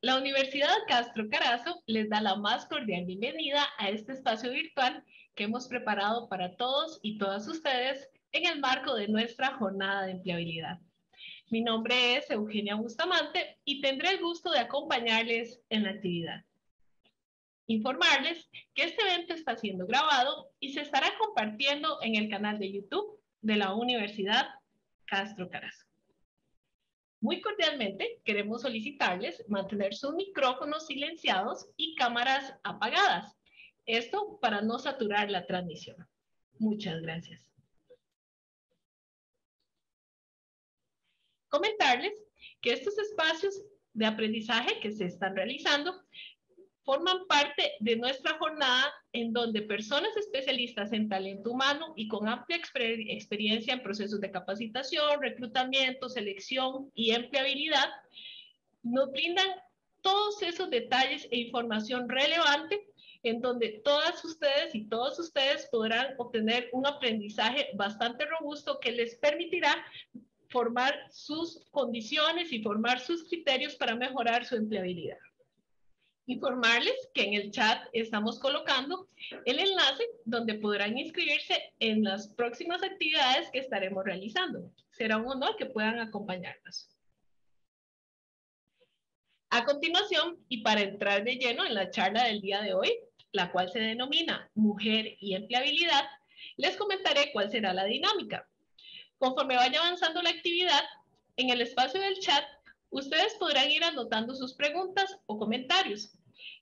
La Universidad Castro Carazo les da la más cordial bienvenida a este espacio virtual que hemos preparado para todos y todas ustedes en el marco de nuestra jornada de empleabilidad. Mi nombre es Eugenia Bustamante y tendré el gusto de acompañarles en la actividad. Informarles que este evento está siendo grabado y se estará compartiendo en el canal de YouTube de la Universidad Castro Carazo. Muy cordialmente queremos solicitarles mantener sus micrófonos silenciados y cámaras apagadas. Esto para no saturar la transmisión. Muchas gracias. Comentarles que estos espacios de aprendizaje que se están realizando forman parte de nuestra jornada en donde personas especialistas en talento humano y con amplia experiencia en procesos de capacitación, reclutamiento, selección y empleabilidad nos brindan todos esos detalles e información relevante en donde todas ustedes y todos ustedes podrán obtener un aprendizaje bastante robusto que les permitirá formar sus condiciones y formar sus criterios para mejorar su empleabilidad informarles que en el chat estamos colocando el enlace donde podrán inscribirse en las próximas actividades que estaremos realizando. Será un honor que puedan acompañarnos. A continuación, y para entrar de lleno en la charla del día de hoy, la cual se denomina Mujer y Empleabilidad, les comentaré cuál será la dinámica. Conforme vaya avanzando la actividad, en el espacio del chat Ustedes podrán ir anotando sus preguntas o comentarios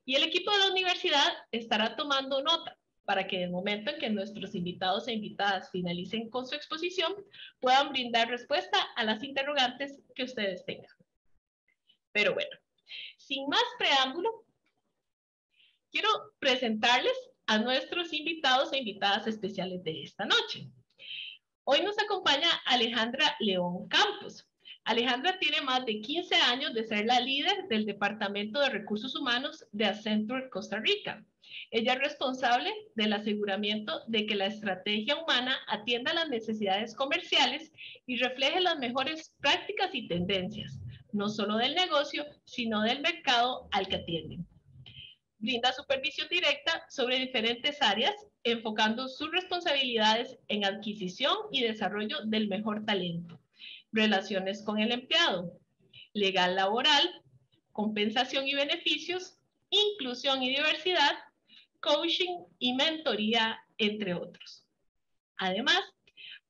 y el equipo de la universidad estará tomando nota para que en el momento en que nuestros invitados e invitadas finalicen con su exposición puedan brindar respuesta a las interrogantes que ustedes tengan. Pero bueno, sin más preámbulo, quiero presentarles a nuestros invitados e invitadas especiales de esta noche. Hoy nos acompaña Alejandra León Campos. Alejandra tiene más de 15 años de ser la líder del Departamento de Recursos Humanos de Accenture Costa Rica. Ella es responsable del aseguramiento de que la estrategia humana atienda las necesidades comerciales y refleje las mejores prácticas y tendencias, no solo del negocio, sino del mercado al que atienden. Brinda supervisión directa sobre diferentes áreas, enfocando sus responsabilidades en adquisición y desarrollo del mejor talento relaciones con el empleado, legal laboral, compensación y beneficios, inclusión y diversidad, coaching y mentoría, entre otros. Además,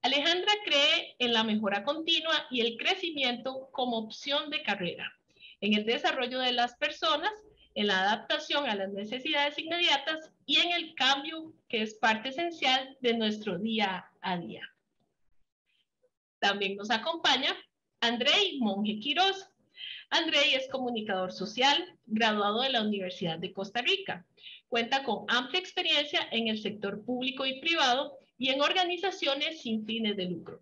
Alejandra cree en la mejora continua y el crecimiento como opción de carrera, en el desarrollo de las personas, en la adaptación a las necesidades inmediatas y en el cambio que es parte esencial de nuestro día a día. También nos acompaña Andrei Monge Quiroz. Andrei es comunicador social, graduado de la Universidad de Costa Rica. Cuenta con amplia experiencia en el sector público y privado y en organizaciones sin fines de lucro.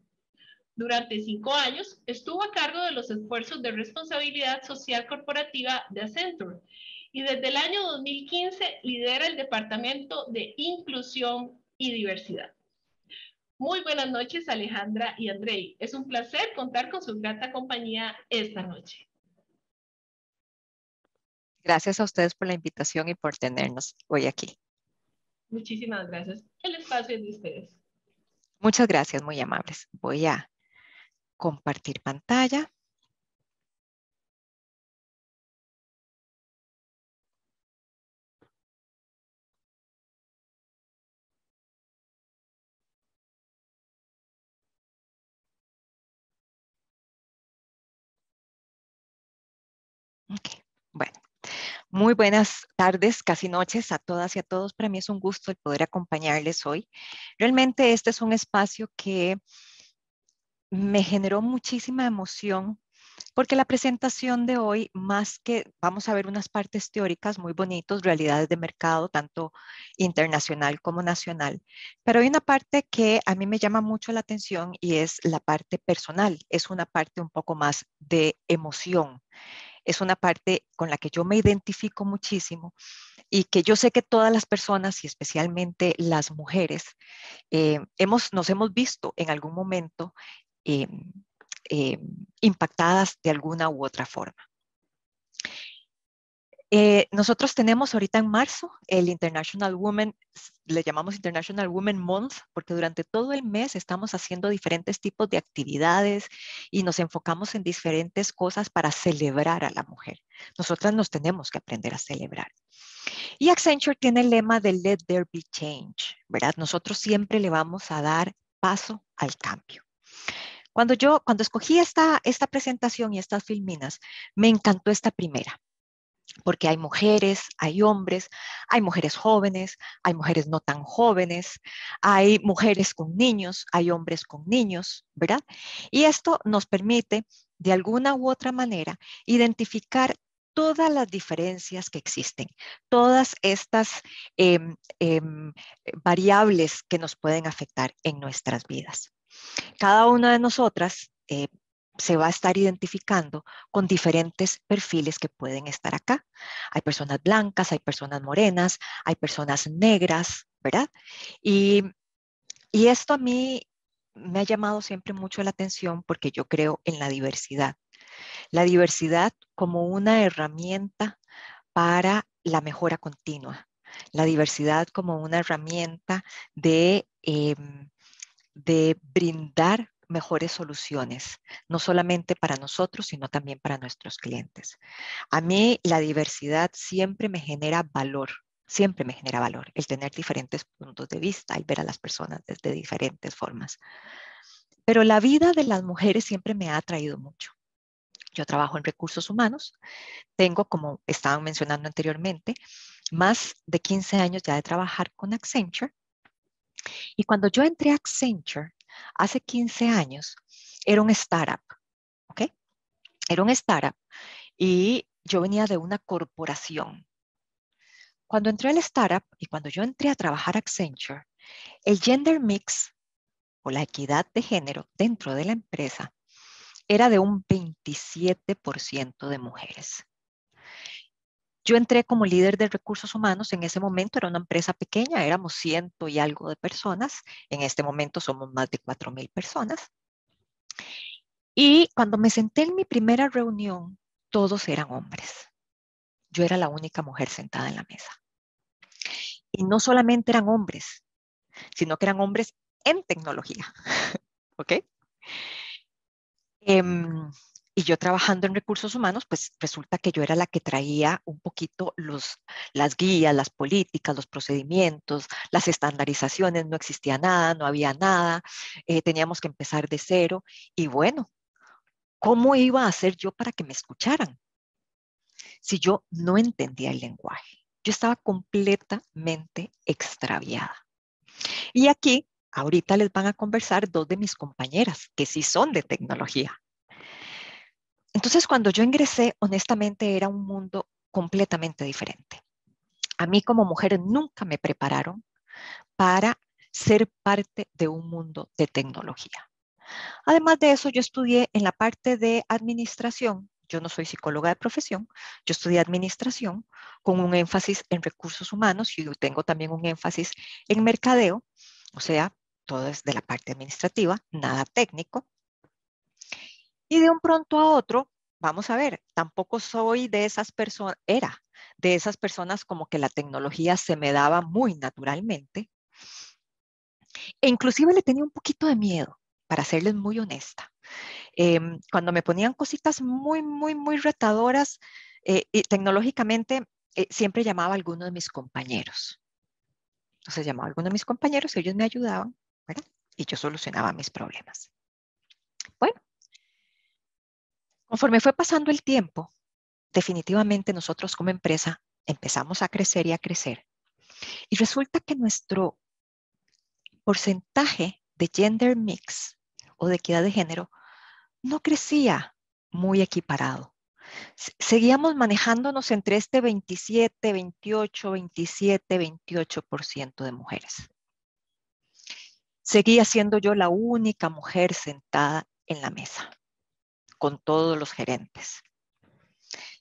Durante cinco años estuvo a cargo de los esfuerzos de responsabilidad social corporativa de Accenture y desde el año 2015 lidera el Departamento de Inclusión y Diversidad. Muy buenas noches, Alejandra y Andrei. Es un placer contar con su grata compañía esta noche. Gracias a ustedes por la invitación y por tenernos hoy aquí. Muchísimas gracias. El espacio es de ustedes. Muchas gracias, muy amables. Voy a compartir pantalla. Muy buenas tardes, casi noches a todas y a todos. Para mí es un gusto el poder acompañarles hoy. Realmente este es un espacio que me generó muchísima emoción porque la presentación de hoy, más que vamos a ver unas partes teóricas muy bonitos, realidades de mercado, tanto internacional como nacional, pero hay una parte que a mí me llama mucho la atención y es la parte personal, es una parte un poco más de emoción es una parte con la que yo me identifico muchísimo y que yo sé que todas las personas y especialmente las mujeres eh, hemos, nos hemos visto en algún momento eh, eh, impactadas de alguna u otra forma. Eh, nosotros tenemos ahorita en marzo el International Women, le llamamos International Women Month, porque durante todo el mes estamos haciendo diferentes tipos de actividades y nos enfocamos en diferentes cosas para celebrar a la mujer. Nosotras nos tenemos que aprender a celebrar. Y Accenture tiene el lema de Let There Be Change, ¿verdad? Nosotros siempre le vamos a dar paso al cambio. Cuando yo, cuando escogí esta, esta presentación y estas filminas, me encantó esta primera porque hay mujeres, hay hombres, hay mujeres jóvenes, hay mujeres no tan jóvenes, hay mujeres con niños, hay hombres con niños, ¿verdad? Y esto nos permite, de alguna u otra manera, identificar todas las diferencias que existen, todas estas em, em, variables que nos pueden afectar en nuestras vidas. Cada una de nosotras eh, se va a estar identificando con diferentes perfiles que pueden estar acá. Hay personas blancas, hay personas morenas, hay personas negras, ¿verdad? Y, y esto a mí me ha llamado siempre mucho la atención porque yo creo en la diversidad. La diversidad como una herramienta para la mejora continua. La diversidad como una herramienta de, em, de brindar mejores soluciones, no solamente para nosotros, sino también para nuestros clientes. A mí la diversidad siempre me genera valor, siempre me genera valor el tener diferentes puntos de vista y ver a las personas desde diferentes formas. Pero la vida de las mujeres siempre me ha atraído mucho. Yo trabajo en recursos humanos, tengo, como estaban mencionando anteriormente, más de 15 años ya de trabajar con Accenture. Y cuando yo entré a Accenture, hace 15 años era un startup, ¿ok? Era un startup y yo venía de una corporación. Cuando entré al startup y cuando yo entré a trabajar a Accenture, el gender mix o la equidad de género dentro de la empresa era de un 27% de mujeres. Yo entré como líder de recursos humanos, en ese momento era una empresa pequeña, éramos ciento y algo de personas, en este momento somos más de cuatro mil personas. Y cuando me senté en mi primera reunión, todos eran hombres. Yo era la única mujer sentada en la mesa. Y no solamente eran hombres, sino que eran hombres en tecnología. ¿Ok? Em, y yo trabajando en recursos humanos, pues resulta que yo era la que traía un poquito los, las guías, las políticas, los procedimientos, las estandarizaciones, no existía nada, no había nada, eh, teníamos que empezar de cero. Y bueno, ¿cómo iba a hacer yo para que me escucharan? Si yo no entendía el lenguaje, yo estaba completamente extraviada. Y aquí, ahorita les van a conversar dos de mis compañeras que sí son de tecnología. Entonces, cuando yo ingresé, honestamente era un mundo completamente diferente. A mí como mujer nunca me prepararon para ser parte de un mundo de tecnología. Además de eso, yo estudié en la parte de administración. Yo no soy psicóloga de profesión, yo estudié administración con un énfasis en recursos humanos y tengo también un énfasis en mercadeo, o sea, todo es de la parte administrativa, nada técnico. Y de un pronto a otro, vamos a ver, tampoco soy de esas personas, era de esas personas como que la tecnología se me daba muy naturalmente. E inclusive le tenía un poquito de miedo, para serles muy honesta. Em, cuando me ponían cositas muy, muy, muy retadoras, eh, y tecnológicamente eh, siempre llamaba a alguno de mis compañeros. Entonces llamaba a alguno de mis compañeros, ellos me ayudaban, ¿verdad? Y yo solucionaba mis problemas. Bueno, Conforme fue pasando el tiempo, definitivamente nosotros como empresa empezamos a crecer y a crecer. Y resulta que nuestro porcentaje de gender mix o de equidad de género no crecía muy equiparado. Seguíamos manejándonos entre este 27, 28, 27, 28% de mujeres. Seguía siendo yo la única mujer sentada en la mesa con todos los gerentes.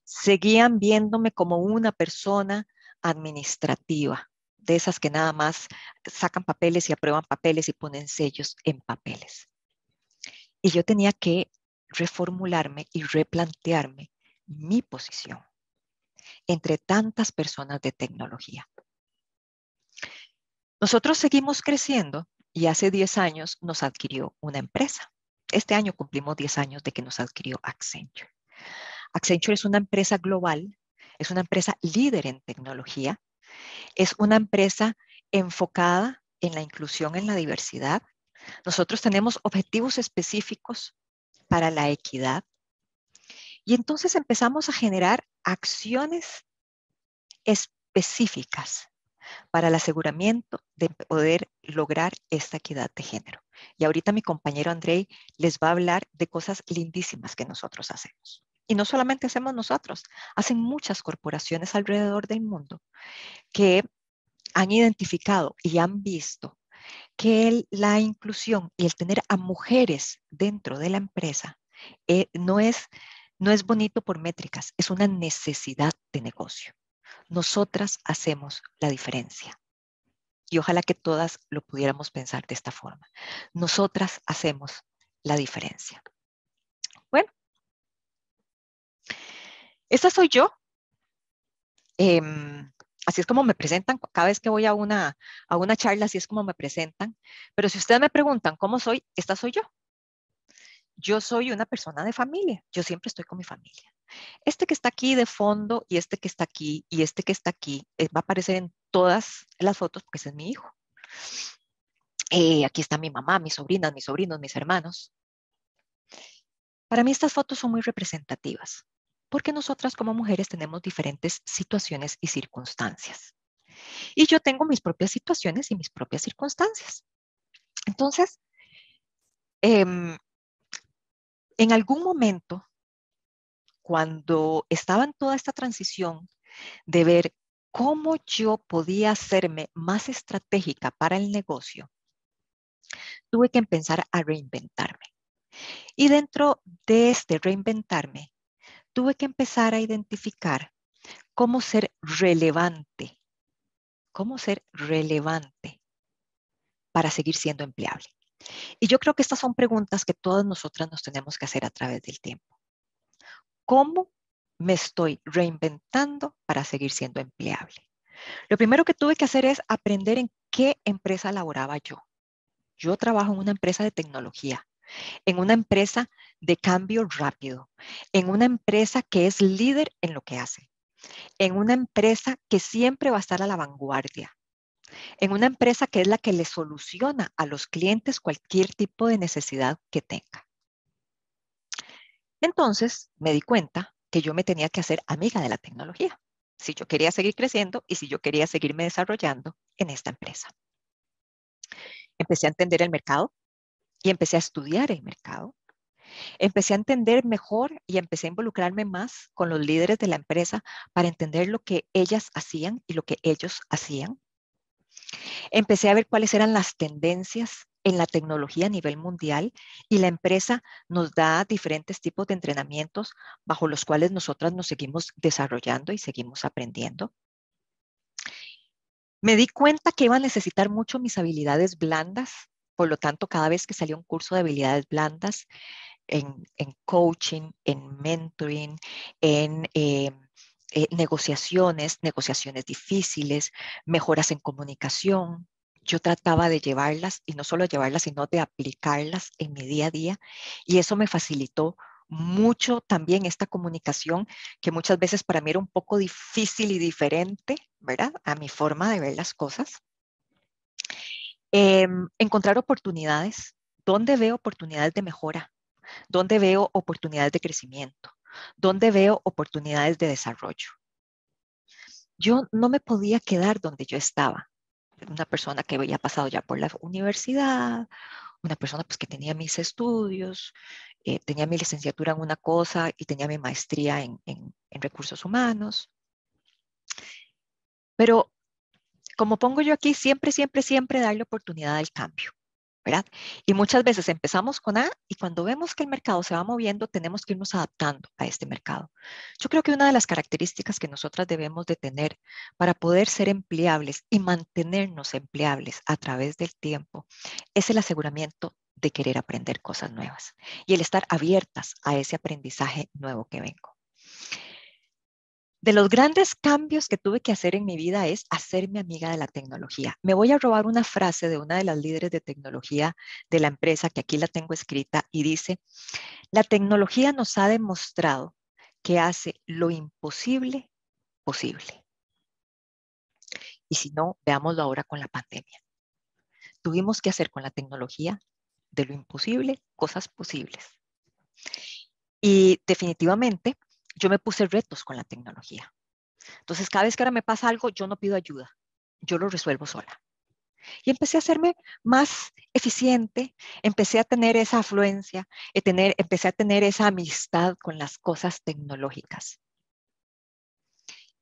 Seguían viéndome como una persona administrativa, de esas que nada más sacan papeles y aprueban papeles y ponen sellos en papeles. Y yo tenía que reformularme y replantearme mi posición. entre tantas personas de tecnología. Nosotros seguimos creciendo y hace 10 años nos adquirió una empresa. Este año cumplimos 10 años de que nos adquirió Accenture. Accenture es una empresa global, es una empresa líder en tecnología, es una empresa enfocada en la inclusión, en la diversidad. Nosotros tenemos objetivos específicos para la equidad. Y entonces empezamos a generar acciones específicas para el aseguramiento de poder lograr esta equidad de género. Y ahorita mi compañero Andrei les va a hablar de cosas lindísimas que nosotros hacemos. Y no solamente hacemos nosotros, hacen muchas corporaciones alrededor del mundo que han identificado y han visto que la inclusión y el tener a mujeres dentro de la empresa eh, no, es, no es bonito por métricas, es una necesidad de negocio. Nosotras hacemos la diferencia. Y ojalá que todas lo pudiéramos pensar de esta forma. Nosotras hacemos la diferencia. Bueno, esta soy yo. Em, así es como me presentan. Cada vez que voy a una, a una charla, así es como me presentan. Pero si ustedes me preguntan cómo soy, esta soy yo. Yo soy una persona de familia. Yo siempre estoy con mi familia. Este que está aquí de fondo y este que está aquí y este que está aquí eh, va a aparecer en todas las fotos porque ese es mi hijo. Eh, aquí está mi mamá, mis sobrinas, mis sobrinos, mis hermanos. Para mí estas fotos son muy representativas porque nosotras como mujeres tenemos diferentes situaciones y circunstancias. Y yo tengo mis propias situaciones y mis propias circunstancias. Entonces, em, en algún momento, cuando estaba en toda esta transición de ver cómo yo podía hacerme más estratégica para el negocio, tuve que empezar a reinventarme. Y dentro de este reinventarme, tuve que empezar a identificar cómo ser relevante, cómo ser relevante para seguir siendo empleable. Y yo creo que estas son preguntas que todas nosotras nos tenemos que hacer a través del tiempo. ¿Cómo me estoy reinventando para seguir siendo empleable? Lo primero que tuve que hacer es aprender en qué empresa laboraba yo. Yo trabajo en una empresa de tecnología en una empresa de cambio rápido, en una empresa que es líder en lo que hace, en una empresa que siempre va a estar a la vanguardia, en una empresa que es la que le soluciona a los clientes cualquier tipo de necesidad que tenga. Entonces me di cuenta que yo me tenía que hacer amiga de la tecnología, si yo quería seguir creciendo y si yo quería seguirme desarrollando en esta empresa. Empecé a entender el mercado, y empecé a estudiar el mercado. Empecé a entender mejor y empecé a involucrarme más con los líderes de la empresa para entender lo que ellas hacían y lo que ellos hacían. Empecé a ver cuáles eran las tendencias en la tecnología a nivel mundial y la empresa nos da diferentes tipos de entrenamientos bajo los cuales nosotras nos seguimos desarrollando y seguimos aprendiendo. Me di cuenta que iba a necesitar mucho mis habilidades blandas por lo tanto, cada vez que salía un curso de habilidades blandas en, coaching, en mentoring, en eh, eh, negociaciones, negociaciones difíciles, mejoras en comunicación, yo trataba de llevarlas y no solo llevarlas, sino de aplicarlas en mi día a día. Y eso me facilitó mucho también esta comunicación que muchas veces para mí era un poco difícil y diferente, ¿verdad? A mi forma de ver las cosas. Em, encontrar oportunidades. ¿Dónde veo oportunidades de mejora? ¿Dónde veo oportunidades de crecimiento? ¿Dónde veo oportunidades de desarrollo? Yo no me podía quedar donde yo estaba. Una persona que había pasado ya por la universidad, una persona pues, que tenía mis estudios, eh, tenía mi licenciatura en una cosa y tenía mi maestría en, en recursos humanos. Pero como pongo yo aquí, siempre, siempre, siempre darle oportunidad al cambio, ¿verdad? Y muchas veces empezamos con A y cuando vemos que el mercado se va moviendo, tenemos que irnos adaptando a este mercado. Yo creo que una de las características que nosotras debemos de tener para poder ser empleables y mantenernos empleables a través del tiempo es el aseguramiento de querer aprender cosas nuevas y el estar abiertas a ese aprendizaje nuevo que vengo. De los grandes cambios que tuve que hacer en mi vida es hacerme amiga de la tecnología. Me voy a robar una frase de una de las líderes de tecnología de la empresa, que aquí la tengo escrita, y dice, la tecnología nos ha demostrado que hace lo imposible posible. Y si no, veámoslo ahora con la pandemia. Tuvimos que hacer con la tecnología de lo imposible cosas posibles. Y definitivamente yo me puse retos con la tecnología. Entonces, cada vez que ahora me pasa algo, yo no pido ayuda, yo lo resuelvo sola. Y empecé a hacerme más eficiente, empecé a tener esa afluencia, tener, empecé a tener esa amistad con las cosas tecnológicas.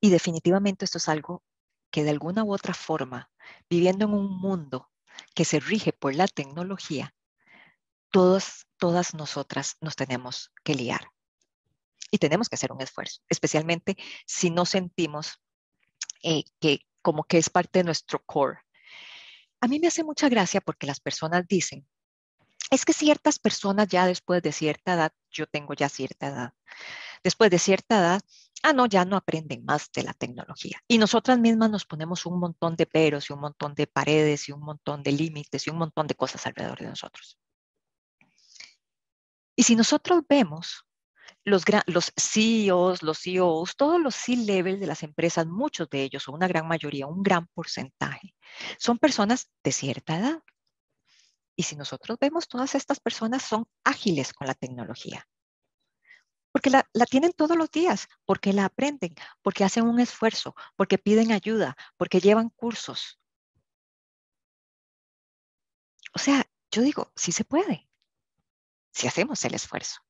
Y definitivamente esto es algo que de alguna u otra forma, viviendo en un mundo que se rige por la tecnología, todas, todas nosotras nos tenemos que liar y tenemos que hacer un esfuerzo, especialmente si no sentimos eh, que como que es parte de nuestro core. A mí me hace mucha gracia porque las personas dicen, es que ciertas personas ya después de cierta edad, yo tengo ya cierta edad, después de cierta edad, ah, no, ya no aprenden más de la tecnología. Y nosotras mismas nos ponemos un montón de peros y un montón de paredes y un montón de límites y un montón de cosas alrededor de nosotros. Y si nosotros vemos los, los CEOs, los CEOs, todos los C-level de las empresas, muchos de ellos, o una gran mayoría, un gran porcentaje, son personas de cierta edad. Y si nosotros vemos, todas estas personas son ágiles con la tecnología. Porque la, la, tienen todos los días, porque la aprenden, porque hacen un esfuerzo, porque piden ayuda, porque llevan cursos. O sea, yo digo, sí se puede, si hacemos el esfuerzo.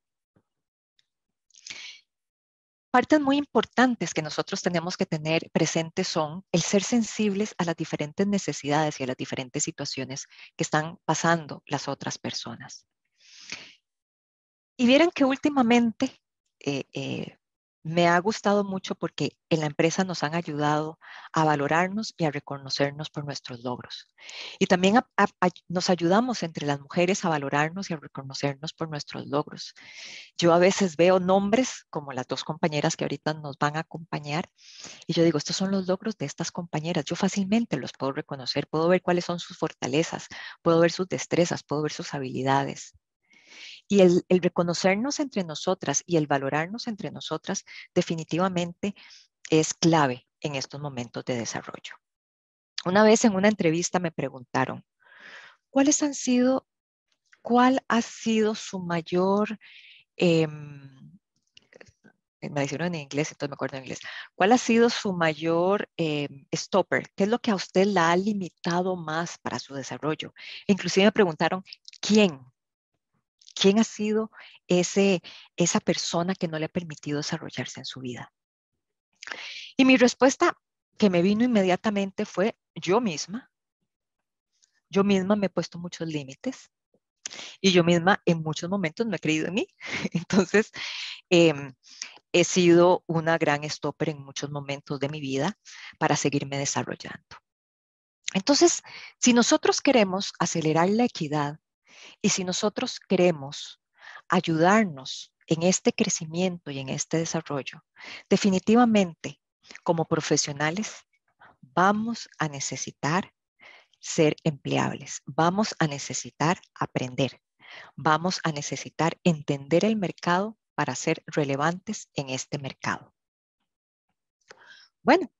Partes muy importantes que nosotros tenemos que tener presentes son el ser sensibles a las diferentes necesidades y a las diferentes situaciones que están pasando las otras personas. Y vieran que últimamente eh, eh, me ha gustado mucho porque en la empresa nos han ayudado a valorarnos y a reconocernos por nuestros logros. Y también nos ayudamos entre las mujeres a valorarnos y a reconocernos por nuestros logros. Yo a veces veo nombres como las dos compañeras que ahorita nos van a acompañar y yo digo, estos son los logros de estas compañeras. Yo fácilmente los puedo reconocer, puedo ver cuáles son sus fortalezas, puedo ver sus destrezas, puedo ver sus habilidades. Y el, reconocernos entre nosotras y el valorarnos entre nosotras definitivamente es clave en estos momentos de desarrollo. Una vez en una entrevista me preguntaron, ¿cuáles han sido, cuál ha sido su mayor, em, me dijeron en inglés, entonces me acuerdo en inglés, ¿cuál ha sido su mayor em, stopper? ¿Qué es lo que a usted la ha limitado más para su desarrollo? Inclusive me preguntaron, ¿quién? ¿Quién ha sido ese, esa persona que no le ha permitido desarrollarse en su vida? Y mi respuesta que me vino inmediatamente fue yo misma. Yo misma me he puesto muchos límites y yo misma en muchos momentos no he creído en mí. Entonces, em, he sido una gran stopper en muchos momentos de mi vida para seguirme desarrollando. Entonces, si nosotros queremos acelerar la equidad y si nosotros queremos ayudarnos en este crecimiento y en este desarrollo, definitivamente como profesionales vamos a necesitar ser empleables, vamos a necesitar aprender, vamos a necesitar entender el mercado para ser relevantes en este mercado. Bueno,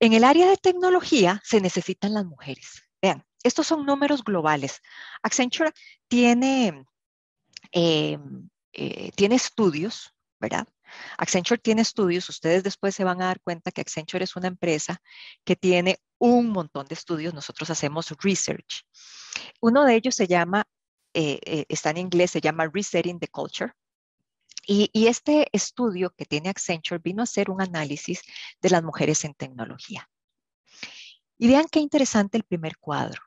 en el área de tecnología se necesitan las mujeres. Vean, estos son números globales. Accenture tiene, em, eh, tiene estudios, ¿verdad? Accenture tiene estudios, ustedes después se van a dar cuenta que Accenture es una empresa que tiene un montón de estudios, nosotros hacemos research. Uno de ellos se llama, eh, eh, está en inglés, se llama Resetting the Culture. Y, y, este estudio que tiene Accenture vino a hacer un análisis de las mujeres en tecnología. Y vean qué interesante el primer cuadro.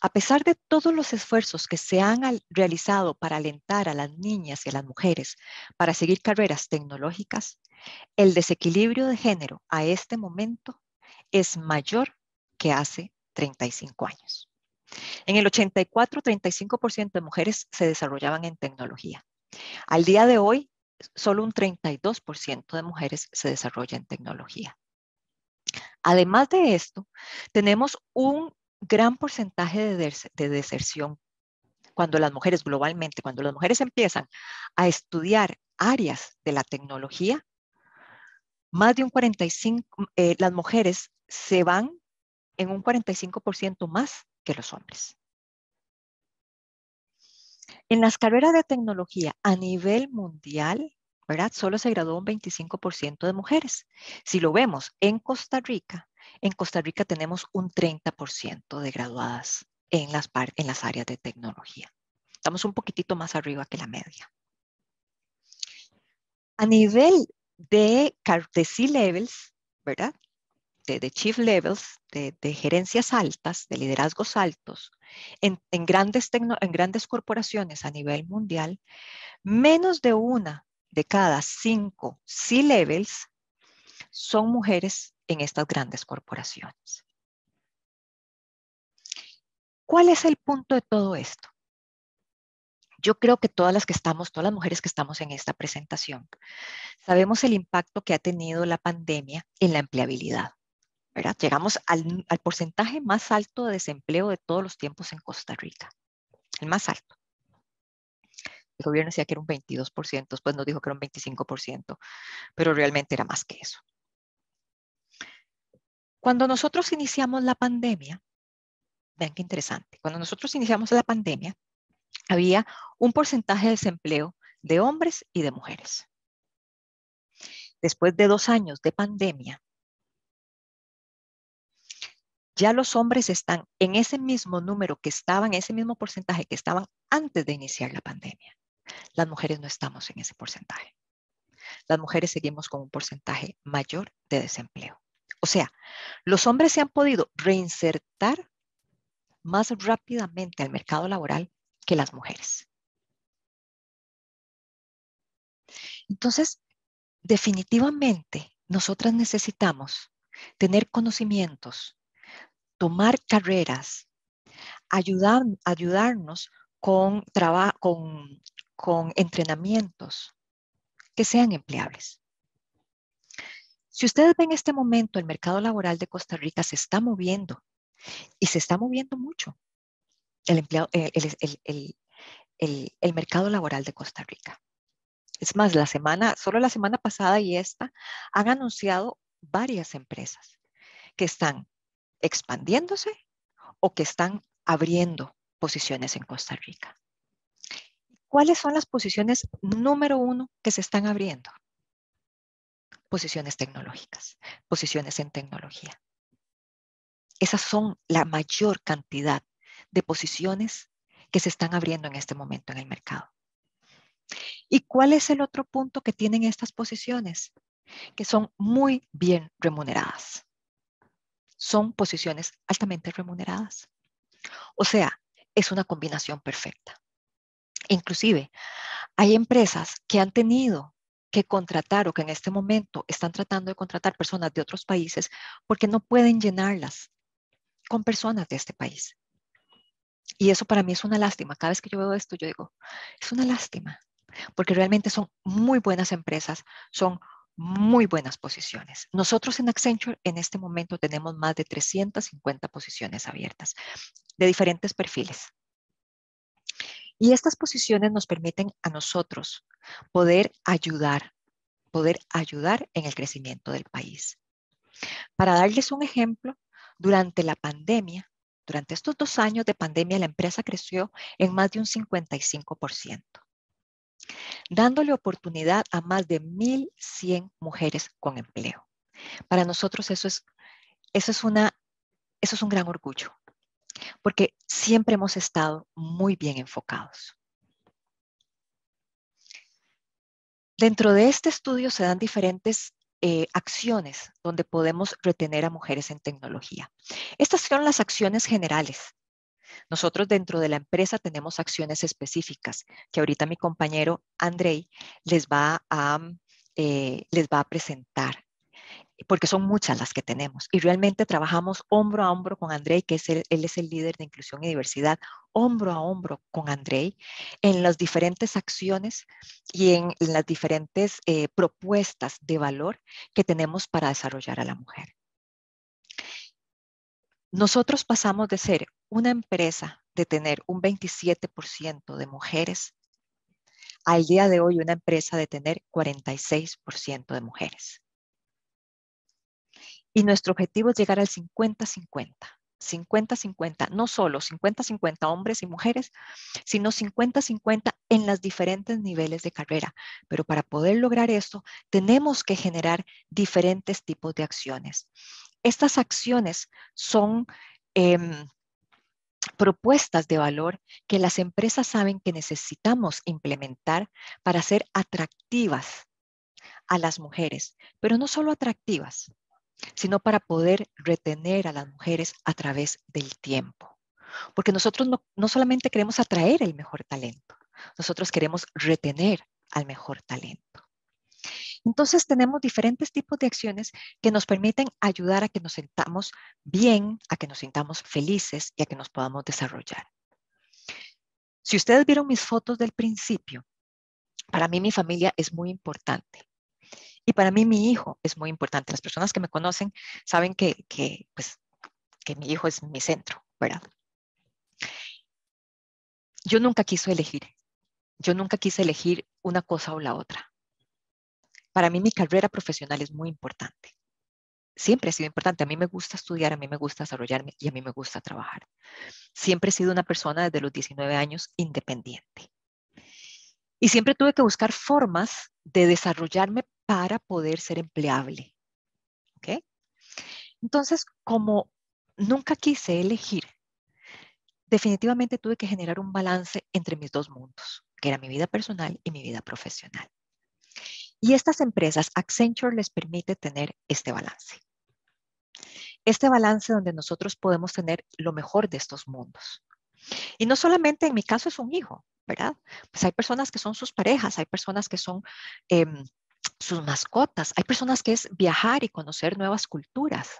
A pesar de todos los esfuerzos que se han realizado para alentar a las niñas y a las mujeres para seguir carreras tecnológicas, el desequilibrio de género a este momento es mayor que hace 35 años. En el 84, 35% de mujeres se desarrollaban en tecnología. Al día de hoy, solo un 32% de mujeres se desarrolla en tecnología. Además de esto, tenemos un gran porcentaje de, de deserción cuando las mujeres globalmente, cuando las mujeres empiezan a estudiar áreas de la tecnología, más de un 45, eh, las mujeres se van en un 45% más que los hombres. En las carreras de tecnología a nivel mundial, ¿verdad? Solo se graduó un 25% de mujeres. Si lo vemos en Costa Rica, en Costa Rica tenemos un 30% de graduadas en las, en las áreas de tecnología. Estamos un poquitito más arriba que la media. A nivel de, de C-levels, ¿verdad? De, chief levels, de, gerencias altas, de liderazgos altos, en, grandes en grandes corporaciones a nivel mundial, menos de una de cada cinco C-levels son mujeres en estas grandes corporaciones. ¿Cuál es el punto de todo esto? Yo creo que todas las que estamos, todas las mujeres que estamos en esta presentación, sabemos el impacto que ha tenido la pandemia en la empleabilidad. Llegamos al, porcentaje más alto de desempleo de todos los tiempos en Costa Rica, el más alto. El gobierno decía que era un 22%, después nos dijo que era un 25%, pero realmente era más que eso. Cuando nosotros iniciamos la pandemia, vean qué interesante, cuando nosotros iniciamos la pandemia, había un porcentaje de desempleo de hombres y de mujeres. Después de dos años de pandemia, ya los hombres están en ese mismo número que estaban, ese mismo porcentaje que estaban antes de iniciar la pandemia. Las mujeres no estamos en ese porcentaje. Las mujeres seguimos con un porcentaje mayor de desempleo. O sea, los hombres se han podido reinsertar más rápidamente al mercado laboral que las mujeres. Entonces, definitivamente, nosotras necesitamos tener conocimientos, tomar carreras, ayudar, ayudarnos con, con entrenamientos que sean empleables. Si ustedes ven este momento, el mercado laboral de Costa Rica se está moviendo y se está moviendo mucho el, el, mercado laboral de Costa Rica. Es más, la semana, solo la semana pasada y esta, han anunciado varias empresas que están expandiéndose o que están abriendo posiciones en Costa Rica. ¿Cuáles son las posiciones número uno que se están abriendo? Posiciones tecnológicas, posiciones en tecnología. Esas son la mayor cantidad de posiciones que se están abriendo en este momento en el mercado. ¿Y cuál es el otro punto que tienen estas posiciones? Que son muy bien remuneradas. Son posiciones altamente remuneradas. O sea, es una combinación perfecta. Inclusive, hay empresas que han tenido que contratar o que en este momento están tratando de contratar personas de otros países porque no pueden llenarlas con personas de este país. Y eso para mí es una lástima. Cada vez que yo veo esto, yo digo, es una lástima, porque realmente son muy buenas empresas, son muy buenas posiciones. Nosotros en Accenture en este momento tenemos más de 350 posiciones abiertas de diferentes perfiles. Y estas posiciones nos permiten a nosotros poder ayudar, poder ayudar en el crecimiento del país. Para darles un ejemplo, durante la pandemia, durante estos dos años de pandemia, la empresa creció en más de un 55%, dándole oportunidad a más de 1.100 mujeres con empleo. Para nosotros eso es, eso es, una, eso es un gran orgullo, porque siempre hemos estado muy bien enfocados. Dentro de este estudio se dan diferentes eh, acciones donde podemos retener a mujeres en tecnología. Estas son las acciones generales. Nosotros dentro de la empresa tenemos acciones específicas que ahorita mi compañero Andrei les va a, eh, les va a presentar. Porque son muchas las que tenemos. Y realmente trabajamos hombro a hombro con Andrei, que es él es el líder de inclusión y diversidad, hombro a hombro con Andrei en las diferentes acciones y en, las diferentes eh, propuestas de valor que tenemos para desarrollar a la mujer. Nosotros pasamos de ser una empresa de tener un 27% de mujeres al día de hoy una empresa de tener 46% de mujeres. Y nuestro objetivo es llegar al 50-50. 50-50, no solo 50-50 hombres y mujeres, sino 50-50 en los diferentes niveles de carrera. Pero para poder lograr esto, tenemos que generar diferentes tipos de acciones. Estas acciones son em, propuestas de valor que las empresas saben que necesitamos implementar para ser atractivas a las mujeres, pero no solo atractivas, sino para poder retener a las mujeres a través del tiempo. Porque nosotros no, no solamente queremos atraer el mejor talento, nosotros queremos retener al mejor talento. Entonces tenemos diferentes tipos de acciones que nos permiten ayudar a que nos sintamos bien, a que nos sintamos felices y a que nos podamos desarrollar. Si ustedes vieron mis fotos del principio, para mí mi familia es muy importante. Y para mí mi hijo es muy importante. Las personas que me conocen saben que, que, pues, que mi hijo es mi centro, ¿verdad? Yo nunca quise elegir. Yo nunca quise elegir una cosa o la otra. Para mí mi carrera profesional es muy importante. Siempre ha sido importante. A mí me gusta estudiar, a mí me gusta desarrollarme y a mí me gusta trabajar. Siempre he sido una persona desde los 19 años independiente. Y siempre tuve que buscar formas de desarrollarme para poder ser empleable. ¿Ok? Entonces, como nunca quise elegir, definitivamente tuve que generar un balance entre mis dos mundos, que era mi vida personal y mi vida profesional. Y estas empresas, Accenture les permite tener este balance. Este balance donde nosotros podemos tener lo mejor de estos mundos. Y no solamente en mi caso es un hijo, ¿verdad? Pues hay personas que son sus parejas, hay personas que son em, sus mascotas, hay personas que es viajar y conocer nuevas culturas.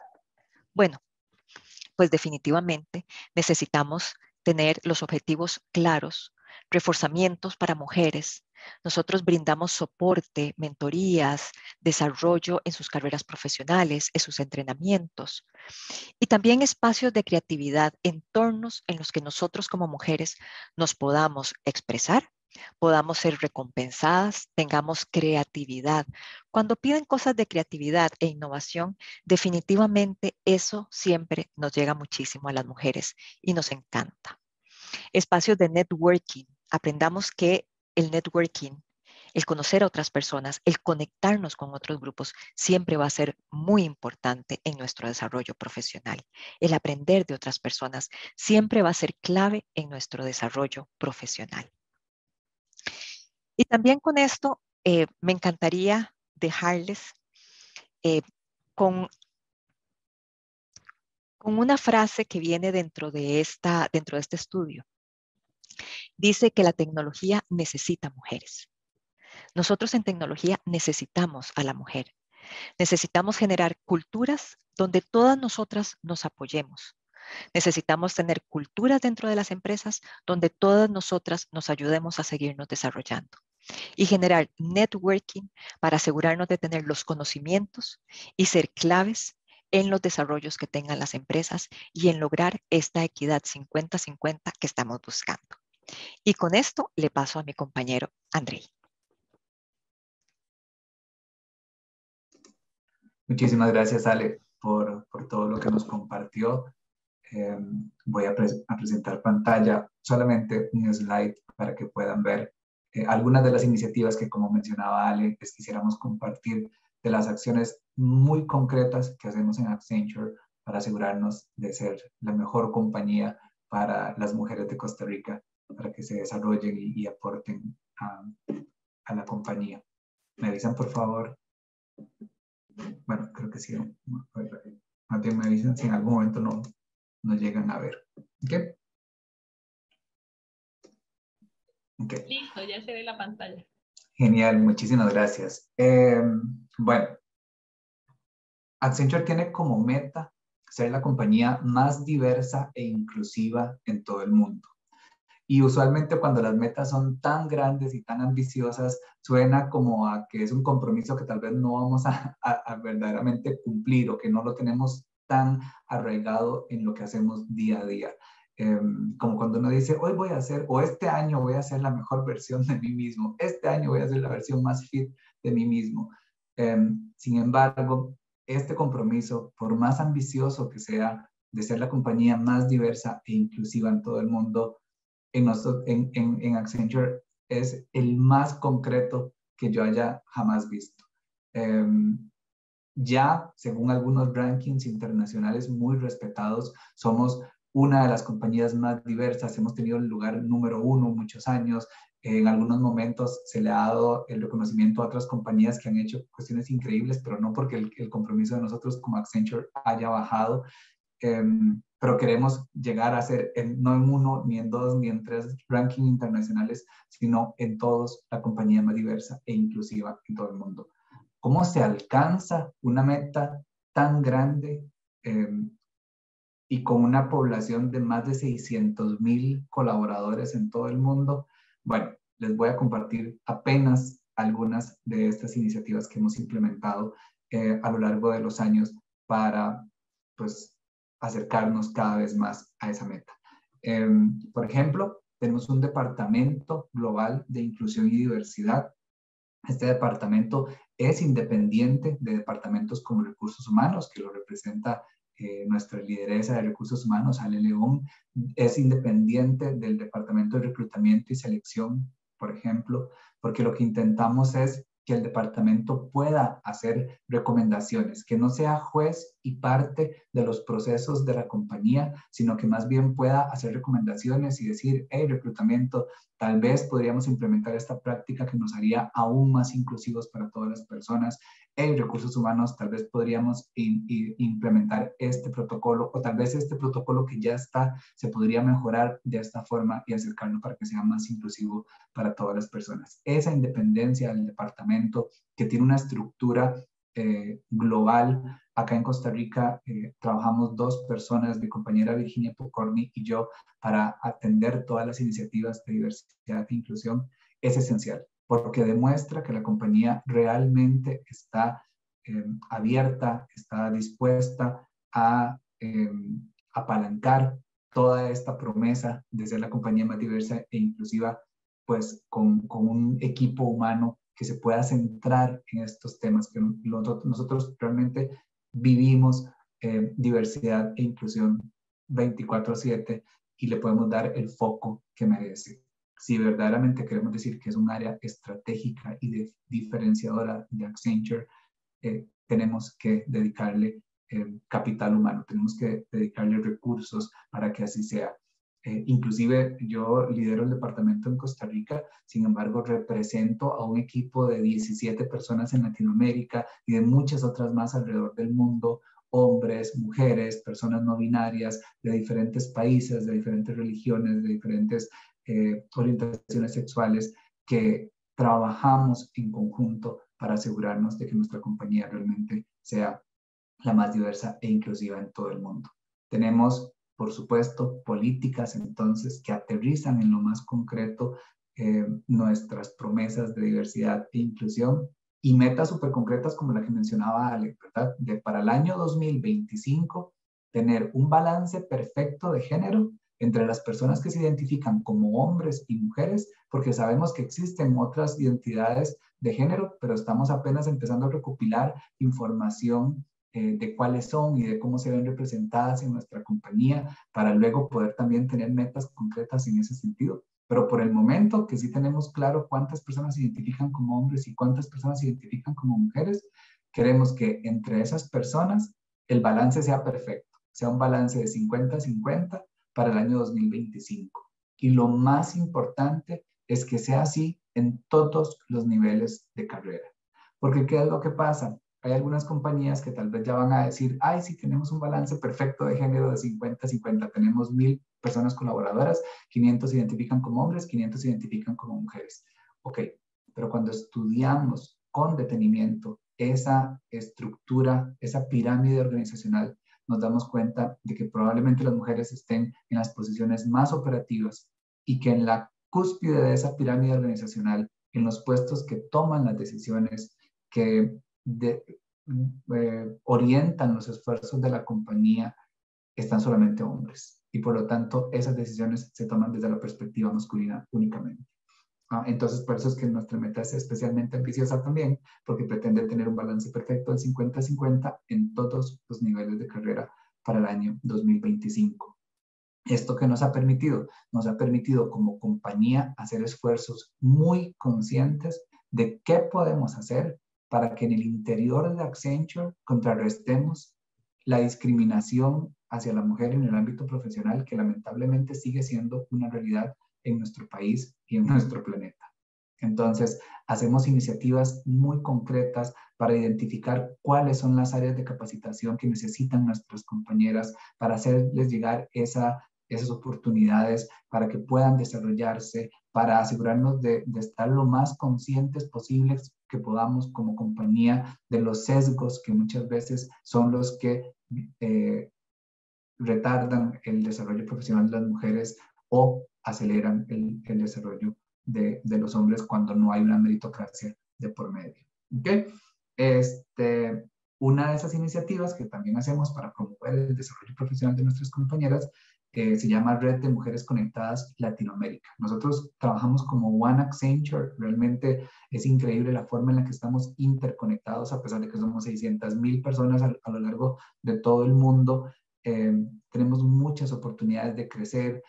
Bueno, pues definitivamente necesitamos tener los objetivos claros, reforzamientos para mujeres, nosotros brindamos soporte, mentorías, desarrollo en sus carreras profesionales, en sus entrenamientos. Y también espacios de creatividad, entornos en los que nosotros como mujeres nos podamos expresar, podamos ser recompensadas, tengamos creatividad. Cuando piden cosas de creatividad e innovación, definitivamente eso siempre nos llega muchísimo a las mujeres y nos encanta. Espacios de networking. Aprendamos que el networking, el conocer a otras personas, el conectarnos con otros grupos, siempre va a ser muy importante en nuestro desarrollo profesional. El aprender de otras personas siempre va a ser clave en nuestro desarrollo profesional. Y también con esto eh, me encantaría dejarles eh, con, con una frase que viene dentro de, esta, dentro de este estudio dice que la tecnología necesita mujeres. Nosotros en tecnología necesitamos a la mujer. Necesitamos generar culturas donde todas nosotras nos apoyemos. Necesitamos tener culturas dentro de las empresas donde todas nosotras nos ayudemos a seguirnos desarrollando y generar networking para asegurarnos de tener los conocimientos y ser claves en los desarrollos que tengan las empresas y en lograr esta equidad 50-50 que estamos buscando. Y con esto le paso a mi compañero Andrei. Muchísimas gracias, Ale, por, todo lo que nos compartió. Em, voy a, presentar pantalla solamente un slide para que puedan ver eh, algunas de las iniciativas que, como mencionaba Ale, les quisiéramos compartir de las acciones muy concretas que hacemos en Accenture para asegurarnos de ser la mejor compañía para las mujeres de Costa Rica para que se desarrollen y, aporten a, a, la compañía. ¿Me avisan, por favor? Bueno, creo que sí. Más bien me avisan si en algún momento no, no llegan a ver. ¿Ok? Okay. Listo, ya se ve la pantalla. Genial, muchísimas gracias. Eh, bueno, Accenture tiene como meta ser la compañía más diversa e inclusiva en todo el mundo. Y usualmente cuando las metas son tan grandes y tan ambiciosas, suena como a que es un compromiso que tal vez no vamos a, verdaderamente cumplir o que no lo tenemos tan arraigado en lo que hacemos día a día. Em, como cuando uno dice, hoy voy a hacer, o este año voy a hacer la mejor versión de mí mismo, este año voy a hacer la versión más fit de mí mismo. Em, sin embargo, este compromiso, por más ambicioso que sea, de ser la compañía más diversa e inclusiva en todo el mundo, en, en, Accenture es el más concreto que yo haya jamás visto. Em, ya, según algunos rankings internacionales muy respetados, somos una de las compañías más diversas. Hemos tenido el lugar número uno muchos años. En algunos momentos se le ha dado el reconocimiento a otras compañías que han hecho cuestiones increíbles, pero no porque el, el compromiso de nosotros como Accenture haya bajado. Em, pero queremos llegar a ser no en uno, ni en dos, ni en tres rankings internacionales, sino en todos la compañía más diversa e inclusiva en todo el mundo. ¿Cómo se alcanza una meta tan grande em, y con una población de más de 600 mil colaboradores en todo el mundo? Bueno, les voy a compartir apenas algunas de estas iniciativas que hemos implementado eh, a lo largo de los años para pues acercarnos cada vez más a esa meta. Em, por ejemplo, tenemos un departamento global de inclusión y diversidad. Este departamento es independiente de departamentos como recursos humanos, que lo representa eh, nuestra lideresa de recursos humanos, Ale León, es independiente del departamento de reclutamiento y selección, por ejemplo, porque lo que intentamos es que el departamento pueda hacer recomendaciones, que no sea juez y parte de los procesos de la compañía, sino que más bien pueda hacer recomendaciones y decir, hey, reclutamiento, tal vez podríamos implementar esta práctica que nos haría aún más inclusivos para todas las personas en recursos humanos tal vez podríamos implementar este protocolo o tal vez este protocolo que ya está se podría mejorar de esta forma y acercarlo para que sea más inclusivo para todas las personas. Esa independencia del departamento que tiene una estructura eh, global. Acá en Costa Rica eh, trabajamos dos personas, mi compañera Virginia Pocorni y yo, para atender todas las iniciativas de diversidad e inclusión. Es esencial porque demuestra que la compañía realmente está em, abierta, está dispuesta a em, apalancar toda esta promesa de ser la compañía más diversa e inclusiva, pues con, con un equipo humano que se pueda centrar en estos temas, que nosotros, nosotros realmente vivimos em, diversidad e inclusión 24/7 y le podemos dar el foco que merece si verdaderamente queremos decir que es un área estratégica y diferenciadora de Accenture, eh, tenemos que dedicarle eh, capital humano, tenemos que dedicarle recursos para que así sea. Eh, inclusive yo lidero el departamento en Costa Rica, sin embargo represento a un equipo de 17 personas en Latinoamérica y de muchas otras más alrededor del mundo, hombres, mujeres, personas no binarias de diferentes países, de diferentes religiones, de diferentes eh, orientaciones sexuales que trabajamos en conjunto para asegurarnos de que nuestra compañía realmente sea la más diversa e inclusiva en todo el mundo. Tenemos, por supuesto, políticas entonces que aterrizan en lo más concreto eh, nuestras promesas de diversidad e inclusión y metas súper concretas como la que mencionaba Ale, ¿verdad? De para el año 2025 tener un balance perfecto de género entre las personas que se identifican como hombres y mujeres, porque sabemos que existen otras identidades de género, pero estamos apenas empezando a recopilar información eh, de cuáles son y de cómo se ven representadas en nuestra compañía para luego poder también tener metas concretas en ese sentido. Pero por el momento que sí tenemos claro cuántas personas se identifican como hombres y cuántas personas se identifican como mujeres, queremos que entre esas personas el balance sea perfecto, sea un balance de 50-50 para el año 2025. Y lo más importante es que sea así en todos los niveles de carrera. Porque ¿qué es lo que pasa? Hay algunas compañías que tal vez ya van a decir, ay, sí, tenemos un balance perfecto de género de 50-50, tenemos mil personas colaboradoras, 500 se identifican como hombres, 500 se identifican como mujeres. Ok, pero cuando estudiamos con detenimiento esa estructura, esa pirámide organizacional, nos damos cuenta de que probablemente las mujeres estén en las posiciones más operativas y que en la cúspide de esa pirámide organizacional, en los puestos que toman las decisiones, que eh, orientan los esfuerzos de la compañía, están solamente hombres. Y por lo tanto, esas decisiones se toman desde la perspectiva masculina únicamente. Ah, entonces, por eso es que nuestra meta es especialmente ambiciosa también, porque pretende tener un balance perfecto del 50-50 en todos los niveles de carrera para el año 2025. ¿Esto que nos ha permitido? Nos ha permitido como compañía hacer esfuerzos muy conscientes de qué podemos hacer para que en el interior de Accenture contrarrestemos la discriminación hacia la mujer en el ámbito profesional que lamentablemente sigue siendo una realidad en nuestro país y en nuestro planeta. Entonces, hacemos iniciativas muy concretas para identificar cuáles son las áreas de capacitación que necesitan nuestras compañeras para hacerles llegar esa, esas oportunidades para que puedan desarrollarse, para asegurarnos de, estar lo más conscientes posibles que podamos como compañía de los sesgos que muchas veces son los que eh, retardan el desarrollo profesional de las mujeres o aceleran el, desarrollo de, los hombres cuando no hay una meritocracia de por medio. ¿Okay? Este, una de esas iniciativas que también hacemos para promover el desarrollo profesional de nuestras compañeras se llama Red de Mujeres Conectadas Latinoamérica. Nosotros trabajamos como One Accenture, realmente es increíble la forma en la que estamos interconectados, a pesar de que somos 600 mil personas a, a, lo largo de todo el mundo. Eh, tenemos muchas oportunidades de crecer,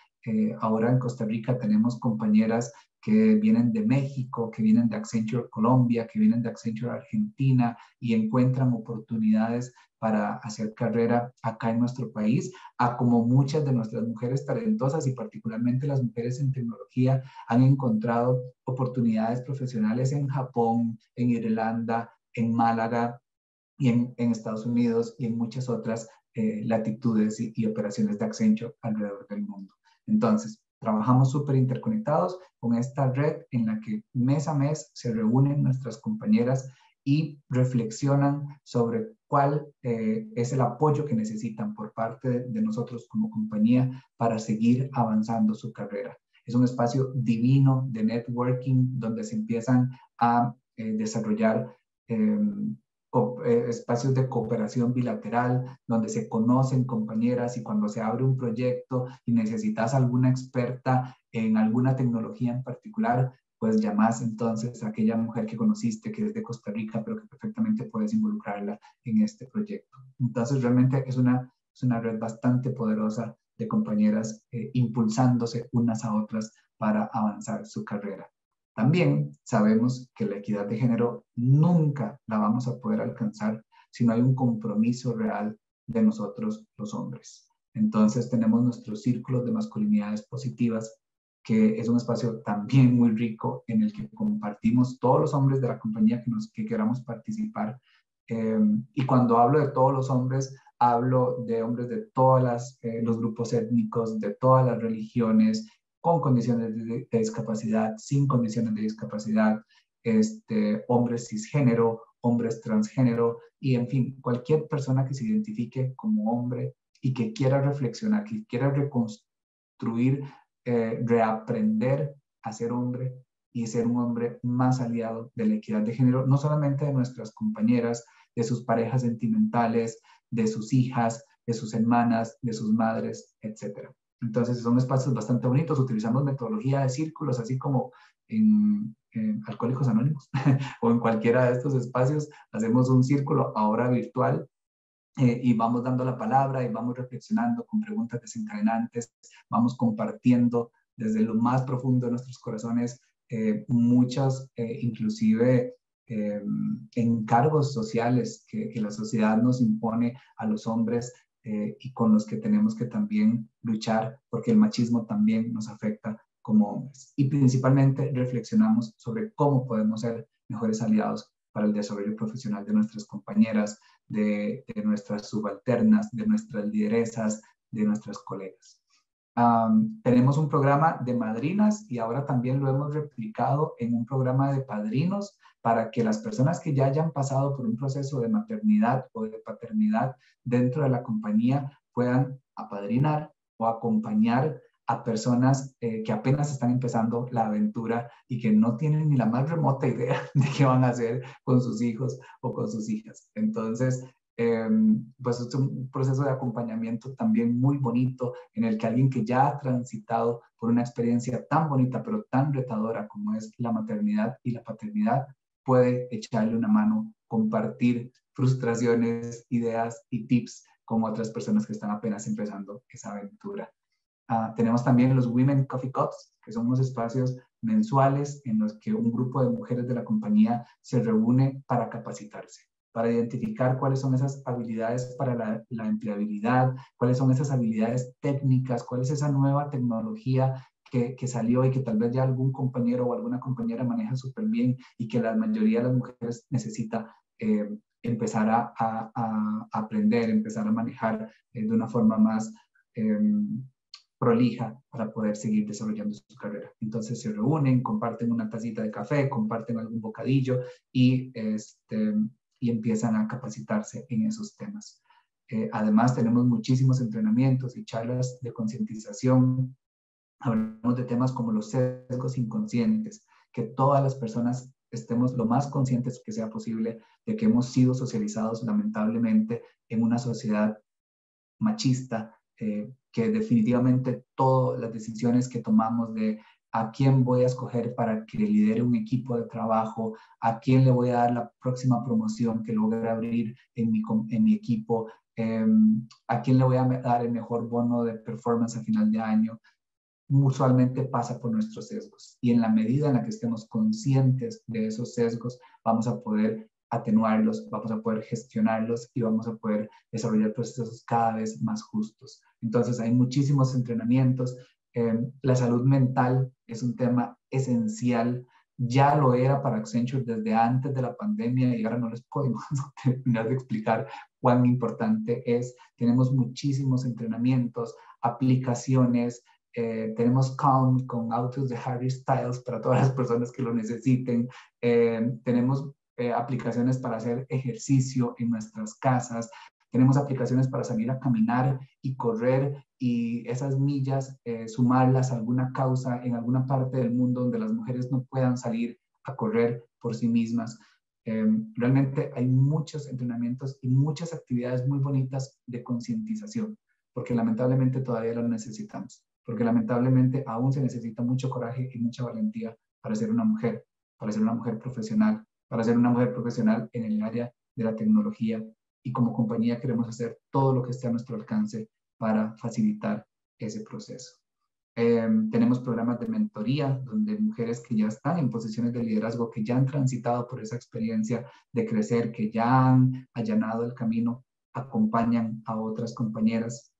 ahora en Costa Rica tenemos compañeras que vienen de México, que vienen de Accenture Colombia, que vienen de Accenture Argentina y encuentran oportunidades para hacer carrera acá en nuestro país, a como muchas de nuestras mujeres talentosas y particularmente las mujeres en tecnología han encontrado oportunidades profesionales en Japón, en Irlanda, en Málaga y en, Estados Unidos y en muchas otras eh, latitudes y operaciones de Accenture alrededor del mundo. Entonces, trabajamos súper interconectados con esta red en la que mes a mes se reúnen nuestras compañeras y reflexionan sobre cuál eh, es el apoyo que necesitan por parte de, nosotros como compañía para seguir avanzando su carrera. Es un espacio divino de networking donde se empiezan a eh, desarrollar em, espacios de cooperación bilateral donde se conocen compañeras y cuando se abre un proyecto y necesitas alguna experta en alguna tecnología en particular, pues llamas entonces a aquella mujer que conociste que es de Costa Rica, pero que perfectamente puedes involucrarla en este proyecto. Entonces realmente es una, es una red bastante poderosa de compañeras eh, impulsándose unas a otras para avanzar su carrera. También sabemos que la equidad de género nunca la vamos a poder alcanzar si no hay un compromiso real de nosotros los hombres. Entonces tenemos nuestros círculos de masculinidades positivas, que es un espacio también muy rico en el que compartimos todos los hombres de la compañía que, nos, que queramos participar. Eh, y cuando hablo de todos los hombres, hablo de hombres de todos eh, los grupos étnicos, de todas las religiones, con condiciones de, discapacidad, sin condiciones de discapacidad, este, hombres cisgénero, hombres transgénero y en fin, cualquier persona que se identifique como hombre y que quiera reflexionar, que quiera reconstruir, eh, reaprender a ser hombre y ser un hombre más aliado de la equidad de género, no solamente de nuestras compañeras, de sus parejas sentimentales, de sus hijas, de sus hermanas, de sus madres, etcétera. Entonces son espacios bastante bonitos, utilizamos metodología de círculos, así como en, Alcohólicos Anónimos o en cualquiera de estos espacios, hacemos un círculo ahora virtual eh, y vamos dando la palabra y vamos reflexionando con preguntas desencadenantes, vamos compartiendo desde lo más profundo de nuestros corazones eh, muchos, eh, inclusive encargos sociales que, la sociedad nos impone a los hombres eh, y con los que tenemos que también luchar porque el machismo también nos afecta como hombres. Y principalmente reflexionamos sobre cómo podemos ser mejores aliados para el desarrollo profesional de nuestras compañeras, de, de nuestras subalternas, de nuestras lideresas, de nuestras colegas. Tenemos un programa de madrinas y ahora también lo hemos replicado en un programa de padrinos para que las personas que ya hayan pasado por un proceso de maternidad o de paternidad dentro de la compañía puedan apadrinar o acompañar a personas eh, que apenas están empezando la aventura y que no tienen ni la más remota idea de qué van a hacer con sus hijos o con sus hijas. Entonces, em, pues es un proceso de acompañamiento también muy bonito en el que alguien que ya ha transitado por una experiencia tan bonita pero tan retadora como es la maternidad y la paternidad puede echarle una mano, compartir frustraciones, ideas y tips con otras personas que están apenas empezando esa aventura. Ah, tenemos también los Women Coffee Cups, que son unos espacios mensuales en los que un grupo de mujeres de la compañía se reúne para capacitarse, para identificar cuáles son esas habilidades para la, la empleabilidad, cuáles son esas habilidades técnicas, cuál es esa nueva tecnología que, que, salió y que tal vez ya algún compañero o alguna compañera maneja súper bien y que la mayoría de las mujeres necesita eh, empezar a, a, aprender, empezar a manejar eh, de una forma más em, prolija para poder seguir desarrollando su carrera. Entonces se reúnen, comparten una tacita de café, comparten algún bocadillo y, este, y empiezan a capacitarse en esos temas. Eh, además, tenemos muchísimos entrenamientos y charlas de concientización. Hablamos de temas como los sesgos inconscientes, que todas las personas estemos lo más conscientes que sea posible de que hemos sido socializados lamentablemente en una sociedad machista, eh, que definitivamente todas las decisiones que tomamos de a quién voy a escoger para que lidere un equipo de trabajo, a quién le voy a dar la próxima promoción que logre abrir en mi, en mi equipo, em, a quién le voy a dar el mejor bono de performance a final de año, usualmente pasa por nuestros sesgos. Y en la medida en la que estemos conscientes de esos sesgos, vamos a poder atenuarlos, vamos a poder gestionarlos y vamos a poder desarrollar procesos cada vez más justos. Entonces hay muchísimos entrenamientos. Em, la salud mental es un tema esencial. Ya lo era para Accenture desde antes de la pandemia y ahora no les podemos terminar de explicar cuán importante es. Tenemos muchísimos entrenamientos, aplicaciones, eh, tenemos Calm con autos de Harry Styles para todas las personas que lo necesiten. Eh, tenemos eh, aplicaciones para hacer ejercicio en nuestras casas, tenemos aplicaciones para salir a caminar y correr y esas millas eh, sumarlas a alguna causa en alguna parte del mundo donde las mujeres no puedan salir a correr por sí mismas. Em, realmente hay muchos entrenamientos y muchas actividades muy bonitas de concientización, porque lamentablemente todavía lo necesitamos, porque lamentablemente aún se necesita mucho coraje y mucha valentía para ser una mujer, para ser una mujer profesional, para ser una mujer profesional en el área de la tecnología y como compañía queremos hacer todo lo que esté a nuestro alcance para facilitar ese proceso. Em, tenemos programas de mentoría donde mujeres que ya están en posiciones de liderazgo, que ya han transitado por esa experiencia de crecer, que ya han allanado el camino, acompañan a otras compañeras.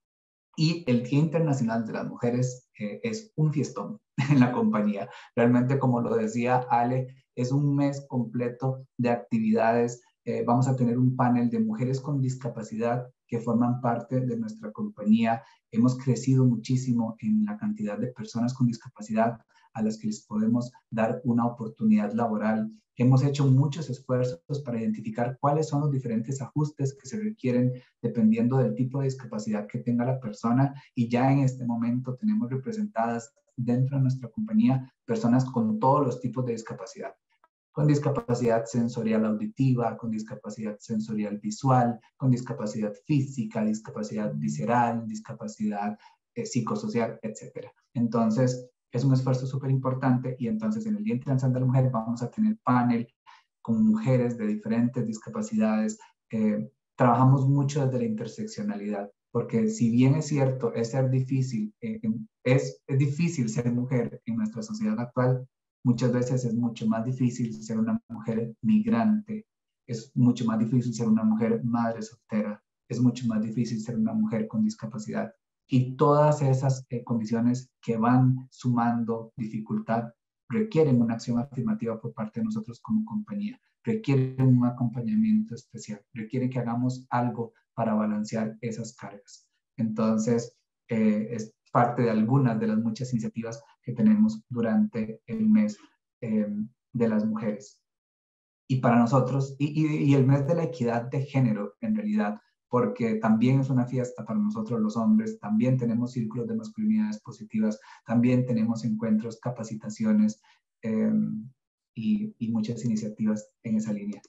Y el Día Internacional de las Mujeres eh, es un fiestón en la compañía. Realmente, como lo decía Ale, es un mes completo de actividades. Eh, vamos a tener un panel de mujeres con discapacidad que forman parte de nuestra compañía. Hemos crecido muchísimo en la cantidad de personas con discapacidad a las que les podemos dar una oportunidad laboral. Hemos hecho muchos esfuerzos para identificar cuáles son los diferentes ajustes que se requieren dependiendo del tipo de discapacidad que tenga la persona y ya en este momento tenemos representadas dentro de nuestra compañía personas con todos los tipos de discapacidad con discapacidad sensorial auditiva, con discapacidad sensorial visual, con discapacidad física, discapacidad visceral, discapacidad eh, psicosocial, etc. Entonces, es un esfuerzo súper importante y entonces en el Día Internacional de la Mujer vamos a tener panel con mujeres de diferentes discapacidades. Eh, trabajamos mucho desde la interseccionalidad, porque si bien es cierto, es ser difícil, eh, es, es difícil ser mujer en nuestra sociedad actual, Muchas veces es mucho más difícil ser una mujer migrante, es mucho más difícil ser una mujer madre soltera, es mucho más difícil ser una mujer con discapacidad. Y todas esas eh, condiciones que van sumando dificultad requieren una acción afirmativa por parte de nosotros como compañía, requieren un acompañamiento especial, requieren que hagamos algo para balancear esas cargas. Entonces, eh, parte de algunas de las muchas iniciativas que tenemos durante el mes em, de las mujeres. Y para nosotros, y, el mes de la equidad de género, en realidad, porque también es una fiesta para nosotros los hombres, también tenemos círculos de masculinidades positivas, también tenemos encuentros, capacitaciones em, y, muchas iniciativas en esa línea.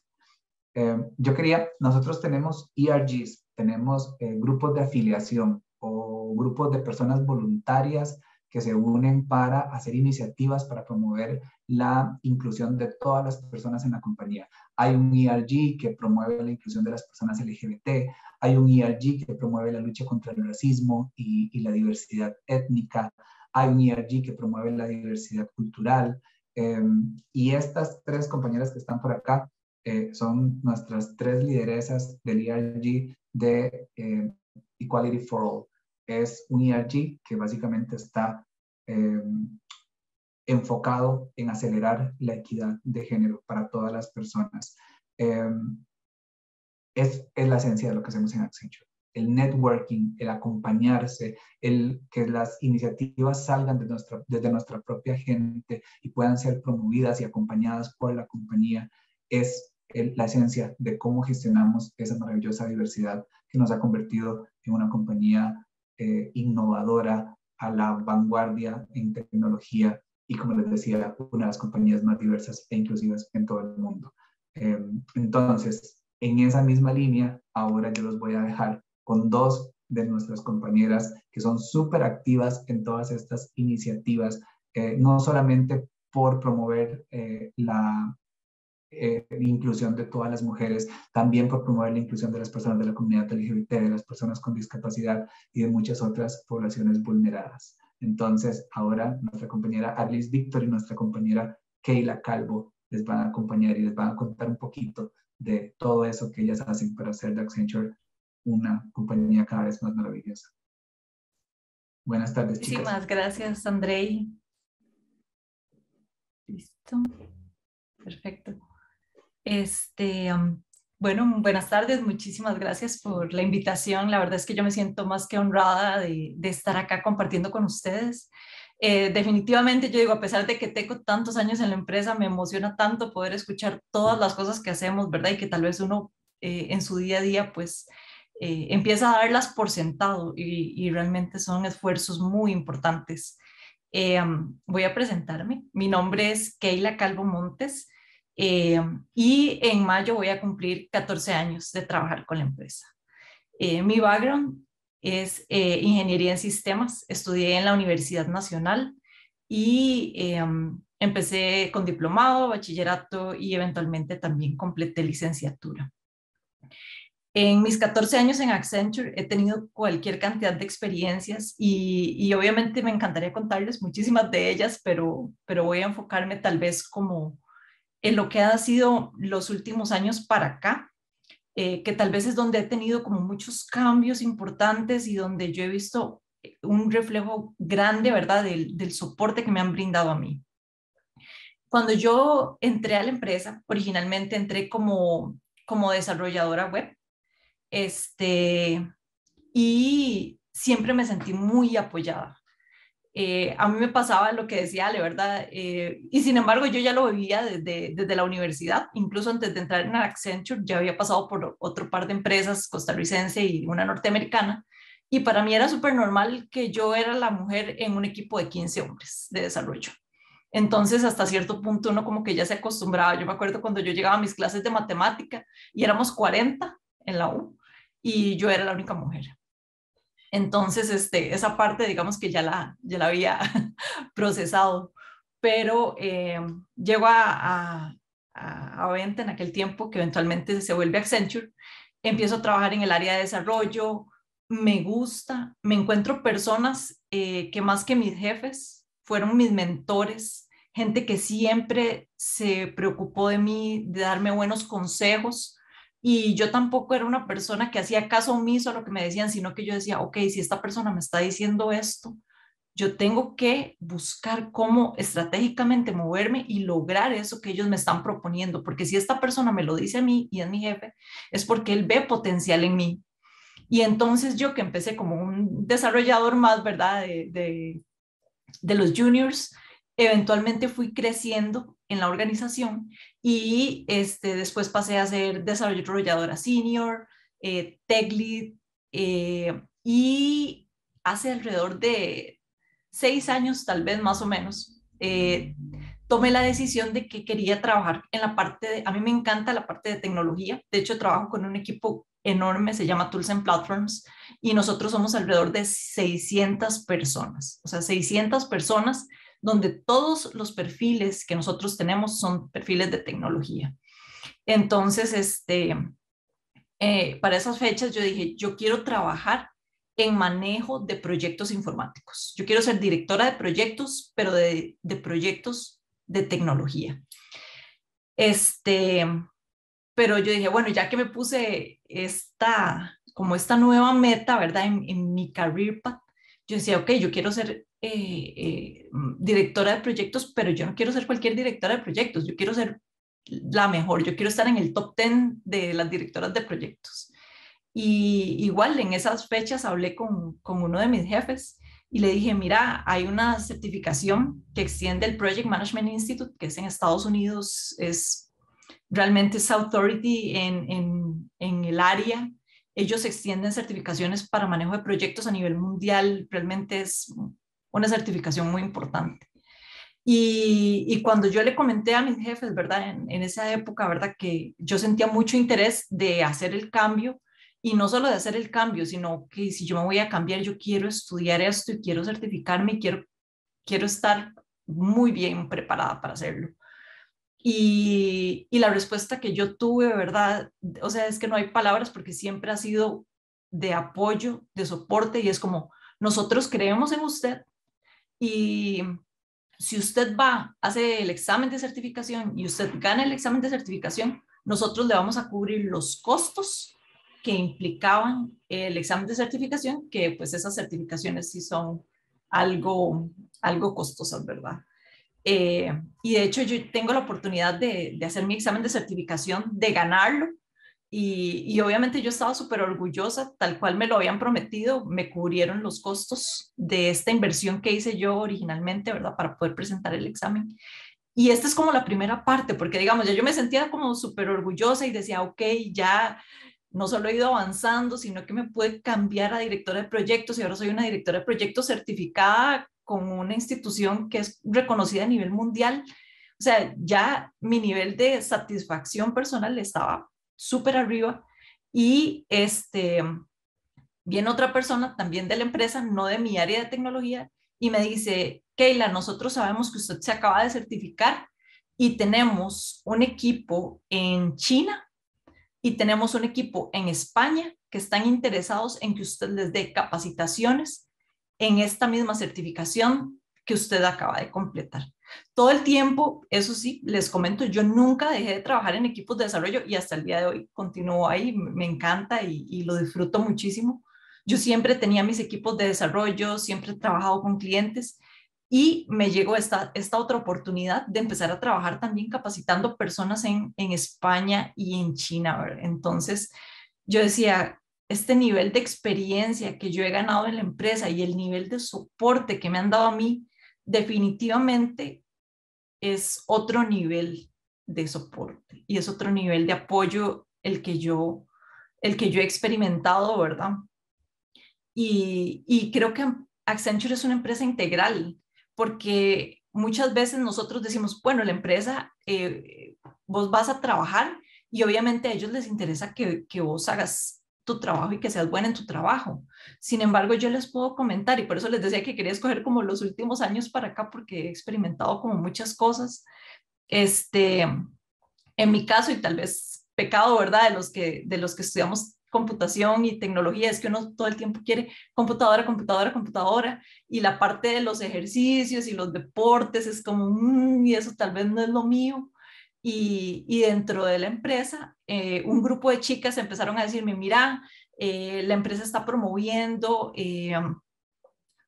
Em, yo quería, nosotros tenemos ERGs, tenemos eh, grupos de afiliación o grupos de personas voluntarias que se unen para hacer iniciativas para promover la inclusión de todas las personas en la compañía. Hay un ERG que promueve la inclusión de las personas LGBT, hay un ERG que promueve la lucha contra el racismo y, la diversidad étnica, hay un ERG que promueve la diversidad cultural. Em, y estas tres compañeras que están por acá eh, son nuestras tres lideresas del ERG de eh, Equality for All es un ERG que básicamente está em, enfocado en acelerar la equidad de género para todas las personas. Em, es, es, la esencia de lo que hacemos en Accenture. El networking, el acompañarse, el que las iniciativas salgan de nuestra, desde nuestra propia gente y puedan ser promovidas y acompañadas por la compañía, es la esencia de cómo gestionamos esa maravillosa diversidad que nos ha convertido en una compañía eh, innovadora, a la vanguardia en tecnología y, como les decía, una de las compañías más diversas e inclusivas en todo el mundo. Em, entonces, en esa misma línea, ahora yo los voy a dejar con dos de nuestras compañeras que son súper activas en todas estas iniciativas, eh, no solamente por promover eh, la eh, inclusión de todas las mujeres, también por promover la inclusión de las personas de la comunidad LGBT, de las personas con discapacidad y de muchas otras poblaciones vulneradas. Entonces, ahora nuestra compañera Alice Víctor y nuestra compañera Keila Calvo les van a acompañar y les van a contar un poquito de todo eso que ellas hacen para hacer de Accenture una compañía cada vez más maravillosa. Buenas tardes, chicas. Muchísimas gracias, Andrei. Listo. Perfecto. Este, bueno, buenas tardes, muchísimas gracias por la invitación. La verdad es que yo me siento más que honrada de, estar acá compartiendo con ustedes. Eh, definitivamente yo digo, a pesar de que tengo tantos años en la empresa, me emociona tanto poder escuchar todas las cosas que hacemos, ¿verdad? Y que tal vez uno eh, en su día a día, pues, eh, empieza a darlas por sentado y, y realmente son esfuerzos muy importantes. voy a presentarme. Mi nombre es Keila Calvo Montes. Eh, y en mayo voy a cumplir 14 años de trabajar con la empresa. Eh, mi background es eh, ingeniería en sistemas. Estudié en la Universidad Nacional y empecé con diplomado, bachillerato y eventualmente también completé licenciatura. En mis 14 años en Accenture he tenido cualquier cantidad de experiencias y, y, obviamente me encantaría contarles muchísimas de ellas, pero, pero voy a enfocarme tal vez como, en lo que ha sido los últimos años para acá, eh, que tal vez es donde he tenido como muchos cambios importantes y donde yo he visto eh, un reflejo grande, ¿verdad?, del, del soporte que me han brindado a mí. Cuando yo entré a la empresa, originalmente entré como, como desarrolladora web, este, y siempre me sentí muy apoyada. Eh, a mí me pasaba lo que decía Ale, ¿verdad? Eh, y sin embargo, yo ya lo vivía desde, desde la universidad, incluso antes de entrar en Accenture, ya había pasado por otro par de empresas costarricense y una norteamericana, y para mí era súper normal que yo era la mujer en un equipo de 15 hombres de desarrollo. Entonces, hasta cierto punto, uno como que ya se acostumbraba. Yo me acuerdo cuando yo llegaba a mis clases de matemática y éramos 40 en la U y yo era la única mujer. Entonces, este, esa parte, digamos que ya la, ya la había procesado, pero eh, llego a, a, a Venta en aquel tiempo, que eventualmente se vuelve Accenture, empiezo a trabajar en el área de desarrollo, me gusta, me encuentro personas eh, que más que mis jefes fueron mis mentores, gente que siempre se preocupó de mí, de darme buenos consejos, y yo tampoco era una persona que hacía caso omiso a lo que me decían, sino que yo decía, ok, si esta persona me está diciendo esto, yo tengo que buscar cómo estratégicamente moverme y lograr eso que ellos me están proponiendo, porque si esta persona me lo dice a mí y es mi jefe, es porque él ve potencial en mí. Y entonces yo que empecé como un desarrollador más, ¿verdad? De, de, de los juniors, eventualmente fui creciendo en la organización y este, después pasé a ser desarrolladora senior, eh, tech lead eh, y hace alrededor de seis años, tal vez más o menos, eh, tomé la decisión de que quería trabajar en la parte de, a mí me encanta la parte de tecnología, de hecho trabajo con un equipo enorme, se llama Tools and Platforms, y nosotros somos alrededor de 600 personas, o sea, 600 personas donde todos los perfiles que nosotros tenemos son perfiles de tecnología. Entonces, este, eh, para esas fechas yo dije, yo quiero trabajar en manejo de proyectos informáticos. Yo quiero ser directora de proyectos, pero de, proyectos de tecnología. Este, pero yo dije, bueno, ya que me puse esta, como esta nueva meta, ¿verdad? En, en mi career path, yo decía, ok, yo quiero ser eh, eh, directora de proyectos, pero yo no quiero ser cualquier directora de proyectos, yo quiero ser la mejor, yo quiero estar en el top 10 de las directoras de proyectos. Y igual en esas fechas hablé con, con uno de mis jefes y le dije, mira, hay una certificación que extiende el Project Management Institute, que es en Estados Unidos, es realmente es authority en, en, en el área. Ellos extienden certificaciones para manejo de proyectos a nivel mundial, realmente es una certificación muy importante. Y, y, cuando yo le comenté a mis jefes, ¿verdad? En, en, esa época, ¿verdad? Que yo sentía mucho interés de hacer el cambio y no solo de hacer el cambio, sino que si yo me voy a cambiar, yo quiero estudiar esto y quiero certificarme y quiero, quiero estar muy bien preparada para hacerlo. Y, y la respuesta que yo tuve, ¿verdad? O sea, es que no hay palabras porque siempre ha sido de apoyo, de soporte y es como, nosotros creemos en usted y si usted va, hace el examen de certificación y usted gana el examen de certificación, nosotros le vamos a cubrir los costos que implicaban el examen de certificación, que pues esas certificaciones sí son algo, algo costosas, ¿verdad? Eh, y de hecho yo tengo la oportunidad de, de, hacer mi examen de certificación, de ganarlo, y, y obviamente yo estaba súper orgullosa, tal cual me lo habían prometido, me cubrieron los costos de esta inversión que hice yo originalmente, ¿verdad? Para poder presentar el examen. Y esta es como la primera parte, porque digamos, ya yo me sentía como súper orgullosa y decía, ok, ya no solo he ido avanzando, sino que me pude cambiar a directora de proyectos y ahora soy una directora de proyectos certificada con una institución que es reconocida a nivel mundial. O sea, ya mi nivel de satisfacción personal estaba súper arriba y este, viene otra persona también de la empresa, no de mi área de tecnología, y me dice, Keila, nosotros sabemos que usted se acaba de certificar y tenemos un equipo en China y tenemos un equipo en España que están interesados en que usted les dé capacitaciones en esta misma certificación que usted acaba de completar. Todo el tiempo, eso sí, les comento, yo nunca dejé de trabajar en equipos de desarrollo y hasta el día de hoy continúo ahí, me encanta y, y lo disfruto muchísimo. Yo siempre tenía mis equipos de desarrollo, siempre he trabajado con clientes y me llegó esta, esta otra oportunidad de empezar a trabajar también capacitando personas en, en España y en China. Entonces, yo decía, este nivel de experiencia que yo he ganado en la empresa y el nivel de soporte que me han dado a mí, definitivamente es otro nivel de soporte y es otro nivel de apoyo el que yo, el que yo he experimentado, ¿verdad? Y, y creo que Accenture es una empresa integral porque muchas veces nosotros decimos, bueno, la empresa, eh, vos vas a trabajar y obviamente a ellos les interesa que, que vos hagas tu trabajo y que seas buena en tu trabajo. Sin embargo, yo les puedo comentar y por eso les decía que quería escoger como los últimos años para acá porque he experimentado como muchas cosas. Este, en mi caso y tal vez pecado, ¿verdad? De los que de los que estudiamos computación y tecnología es que uno todo el tiempo quiere computadora, computadora, computadora y la parte de los ejercicios y los deportes es como, mmm, y eso tal vez no es lo mío. Y, y dentro de la empresa, eh, un grupo de chicas empezaron a decirme, mira, eh, la empresa está promoviendo eh,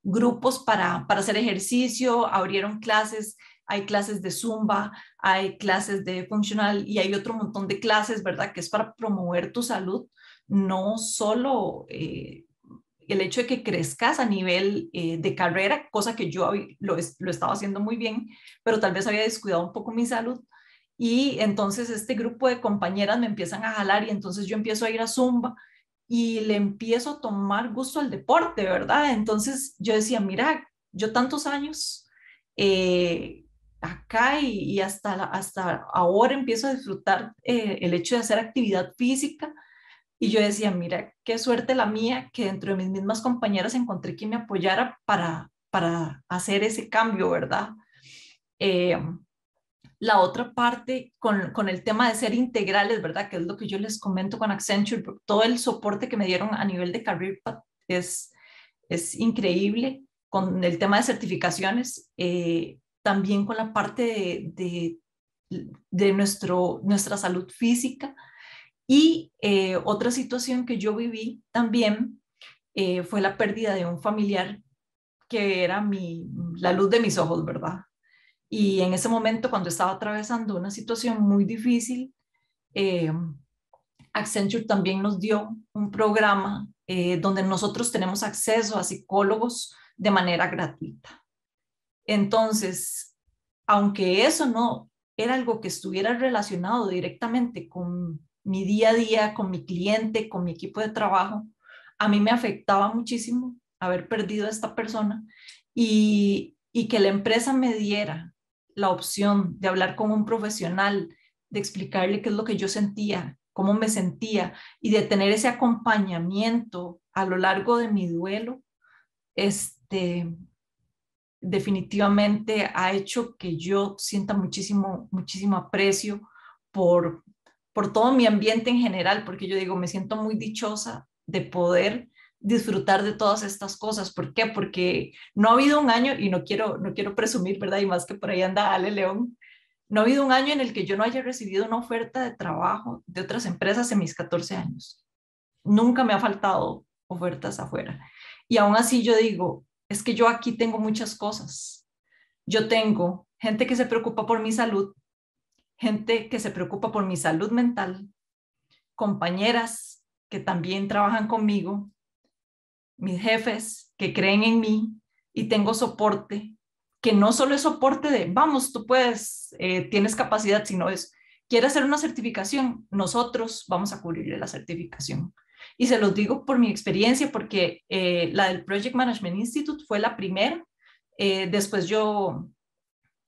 grupos para, para hacer ejercicio, abrieron clases hay clases de zumba, hay clases de funcional y hay otro montón de clases, ¿verdad? Que es para promover tu salud no solo eh, el hecho de que crezcas a nivel eh, de carrera, cosa que yo lo, lo estaba haciendo muy bien, pero tal vez había descuidado un poco mi salud. Y entonces este grupo de compañeras me empiezan a jalar y entonces yo empiezo a ir a Zumba y le empiezo a tomar gusto al deporte, ¿verdad? Entonces yo decía, mira, yo tantos años eh, acá y, hasta, hasta ahora empiezo a disfrutar eh, el hecho de hacer actividad física. Y yo decía, mira, qué suerte la mía que dentro de mis mismas compañeras encontré quien me apoyara para, para hacer ese cambio, ¿verdad? Eh, la otra parte con, con, el tema de ser integrales, ¿verdad? Que es lo que yo les comento con Accenture, todo el soporte que me dieron a nivel de Career es, es increíble con el tema de certificaciones, eh, también con la parte de, de, nuestro, nuestra salud física. Y eh, otra situación que yo viví también eh, fue la pérdida de un familiar que era mi, la luz de mis ojos, ¿verdad? Y en ese momento, cuando estaba atravesando una situación muy difícil, eh, Accenture también nos dio un programa eh, donde nosotros tenemos acceso a psicólogos de manera gratuita. Entonces, aunque eso no era algo que estuviera relacionado directamente con mi día a día, con mi cliente, con mi equipo de trabajo, a mí me afectaba muchísimo haber perdido a esta persona y, que la empresa me diera la opción de hablar con un profesional, de explicarle qué es lo que yo sentía, cómo me sentía y de tener ese acompañamiento a lo largo de mi duelo, este, definitivamente ha hecho que yo sienta muchísimo, muchísimo aprecio por, por todo mi ambiente en general, porque yo digo, me siento muy dichosa de poder disfrutar de todas estas cosas. ¿Por qué? Porque no ha habido un año, y no quiero, no quiero presumir, ¿verdad? Y más que por ahí anda Ale León, no ha habido un año en el que yo no haya recibido una oferta de trabajo de otras empresas en mis 14 años. Nunca me ha faltado ofertas afuera. Y aún así yo digo, es que yo aquí tengo muchas cosas. Yo tengo gente que se preocupa por mi salud, gente que se preocupa por mi salud mental, compañeras que también trabajan conmigo, mis jefes que creen en mí y tengo soporte, que no solo es soporte de, vamos, tú puedes, eh, tienes capacidad, sino es, quiere hacer una certificación, nosotros vamos a cubrirle la certificación. Y se los digo por mi experiencia, porque eh, la del Project Management Institute fue la primera. Eh, después yo,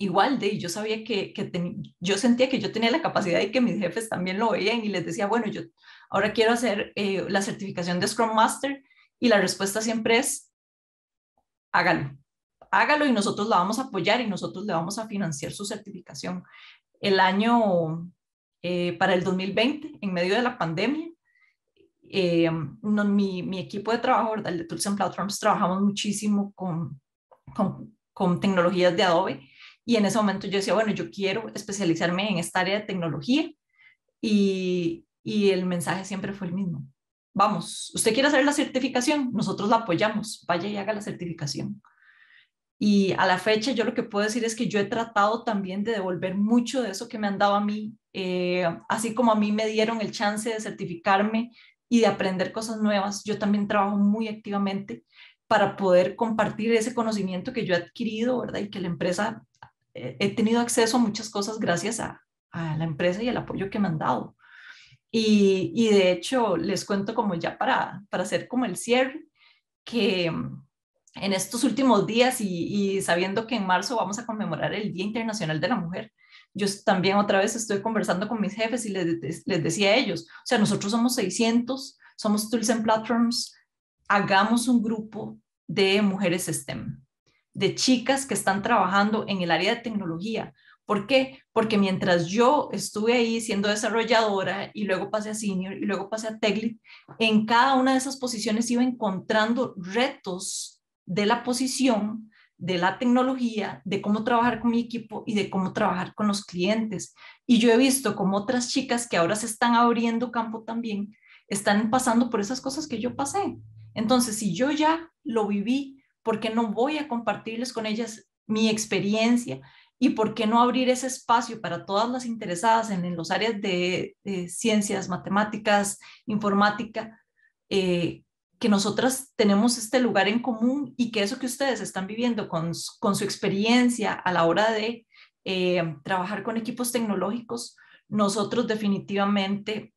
igual de, yo sabía que, que yo sentía que yo tenía la capacidad y que mis jefes también lo veían y les decía, bueno, yo ahora quiero hacer la certificación de Scrum Master y la respuesta siempre es, hágalo, hágalo y nosotros la vamos a apoyar y nosotros le vamos a financiar su certificación. El año, eh, para el 2020, en medio de la pandemia, eh, mi, mi, equipo de trabajo, el de Tools and Platforms, trabajamos muchísimo con, con, con tecnologías de Adobe y en ese momento yo decía, bueno, yo quiero especializarme en esta área de tecnología y, y el mensaje siempre fue el mismo vamos, usted quiere hacer la certificación, nosotros la apoyamos, vaya y haga la certificación. Y a la fecha yo lo que puedo decir es que yo he tratado también de devolver mucho de eso que me han dado a mí, eh, así como a mí me dieron el chance de certificarme y de aprender cosas nuevas, yo también trabajo muy activamente para poder compartir ese conocimiento que yo he adquirido, ¿verdad? Y que la empresa, he tenido acceso a muchas cosas gracias a, la empresa y el apoyo que me han dado. Y, y, de hecho, les cuento como ya para, para hacer como el cierre, que mm, en estos últimos días y, y, sabiendo que en marzo vamos a conmemorar el Día Internacional de la Mujer, yo también otra vez estoy conversando con mis jefes y les, les decía a ellos, o sea, nosotros somos 600, somos Tools and Platforms, hagamos un grupo de mujeres STEM, de chicas que están trabajando en el área de tecnología, ¿Por qué? Porque mientras yo estuve ahí siendo desarrolladora y luego pasé a senior y luego pasé a tech en cada una de esas posiciones iba encontrando retos de la posición, de la tecnología, de cómo trabajar con mi equipo y de cómo trabajar con los clientes. Y yo he visto como otras chicas que ahora se están abriendo campo también, están pasando por esas cosas que yo pasé. Entonces, si yo ya lo viví, ¿por qué no voy a compartirles con ellas mi experiencia ¿Y por qué no abrir ese espacio para todas las interesadas en, los áreas de, ciencias, matemáticas, informática, eh, que nosotras tenemos este lugar en común y que eso que ustedes están viviendo con, con su experiencia a la hora de eh, trabajar con equipos tecnológicos, nosotros definitivamente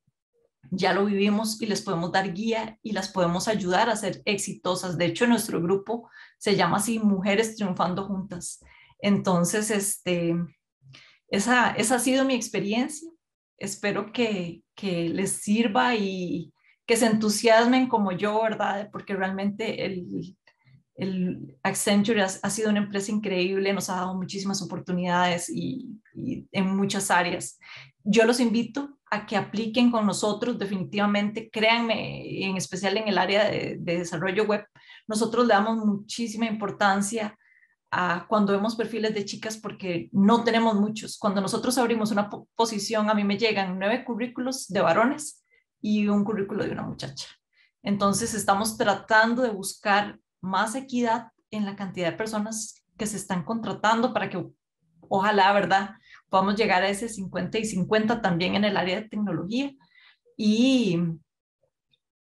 ya lo vivimos y les podemos dar guía y las podemos ayudar a ser exitosas. De hecho, nuestro grupo se llama así Mujeres Triunfando Juntas. Entonces, este, esa, esa ha sido mi experiencia. Espero que, que les sirva y que se entusiasmen como yo, ¿verdad? Porque realmente el, el Accenture ha, sido una empresa increíble, nos ha dado muchísimas oportunidades y en muchas áreas. Yo los invito a que apliquen con nosotros definitivamente, créanme, en especial en el área de, desarrollo web, nosotros le damos muchísima importancia a cuando vemos perfiles de chicas porque no tenemos muchos. Cuando nosotros abrimos una posición, a mí me llegan nueve currículos de varones y un currículo de una muchacha. Entonces estamos tratando de buscar más equidad en la cantidad de personas que se están contratando para que ojalá, ¿verdad? Podamos llegar a ese 50 y 50 también en el área de tecnología. Y,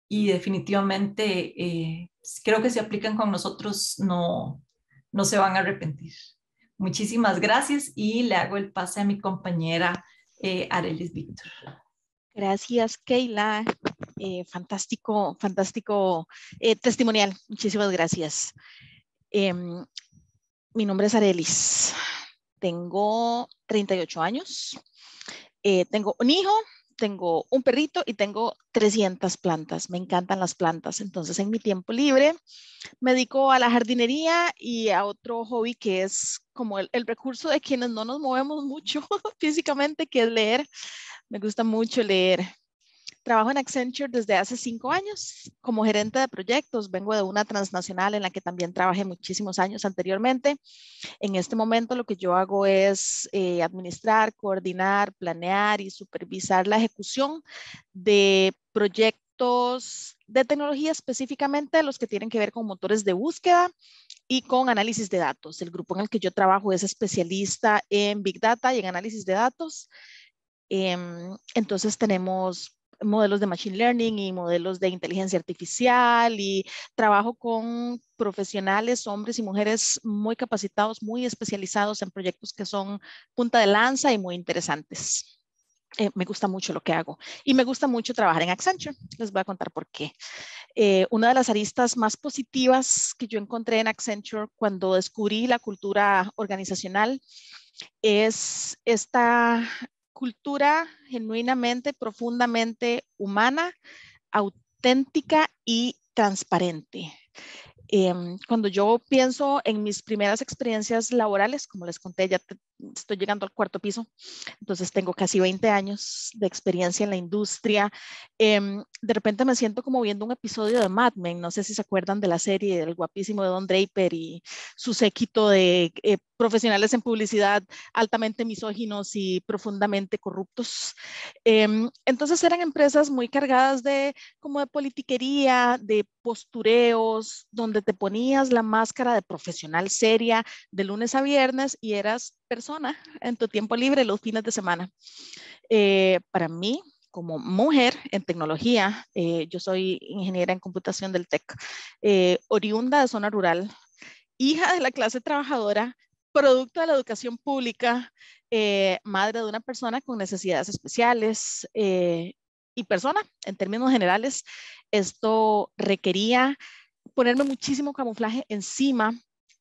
y definitivamente eh, creo que si aplican con nosotros no, no se van a arrepentir. Muchísimas gracias y le hago el pase a mi compañera eh, Arelis Víctor. Gracias, Keila. Eh, fantástico, fantástico eh, testimonial. Muchísimas gracias. Em, mi nombre es Arelis. Tengo 38 años. Eh, tengo un hijo, tengo un perrito y tengo 300 plantas. Me encantan las plantas. Entonces, en mi tiempo libre, me dedico a la jardinería y a otro hobby que es como el, el recurso de quienes no nos movemos mucho físicamente, que es leer. Me gusta mucho leer. Trabajo en Accenture desde hace cinco años como gerente de proyectos. Vengo de una transnacional en la que también trabajé muchísimos años anteriormente. En este momento lo que yo hago es eh, administrar, coordinar, planear y supervisar la ejecución de proyectos de tecnología específicamente los que tienen que ver con motores de búsqueda y con análisis de datos. El grupo en el que yo trabajo es especialista en Big Data y en análisis de datos. Em, entonces tenemos modelos de Machine Learning y modelos de inteligencia artificial y trabajo con profesionales, hombres y mujeres muy capacitados, muy especializados en proyectos que son punta de lanza y muy interesantes. Eh, me gusta mucho lo que hago y me gusta mucho trabajar en Accenture. Les voy a contar por qué. Eh, una de las aristas más positivas que yo encontré en Accenture cuando descubrí la cultura organizacional es esta cultura genuinamente, profundamente humana, auténtica y transparente. Em, cuando yo pienso en mis primeras experiencias laborales, como les conté, ya estoy llegando al cuarto piso, entonces tengo casi 20 años de experiencia en la industria. Em, de repente me siento como viendo un episodio de Mad Men, no sé si se acuerdan de la serie del guapísimo de Don Draper y su séquito de eh, profesionales en publicidad altamente misóginos y profundamente corruptos. Em, entonces eran empresas muy cargadas de como de politiquería, de postureos, donde te ponías la máscara de profesional seria de lunes a viernes y eras persona en tu tiempo libre los fines de semana. Eh, para mí, como mujer en tecnología, eh, yo soy ingeniera en computación del TEC, eh, oriunda de zona rural, hija de la clase trabajadora, producto de la educación pública, madre de una persona con necesidades especiales y persona, en términos generales, esto requería ponerme muchísimo camuflaje encima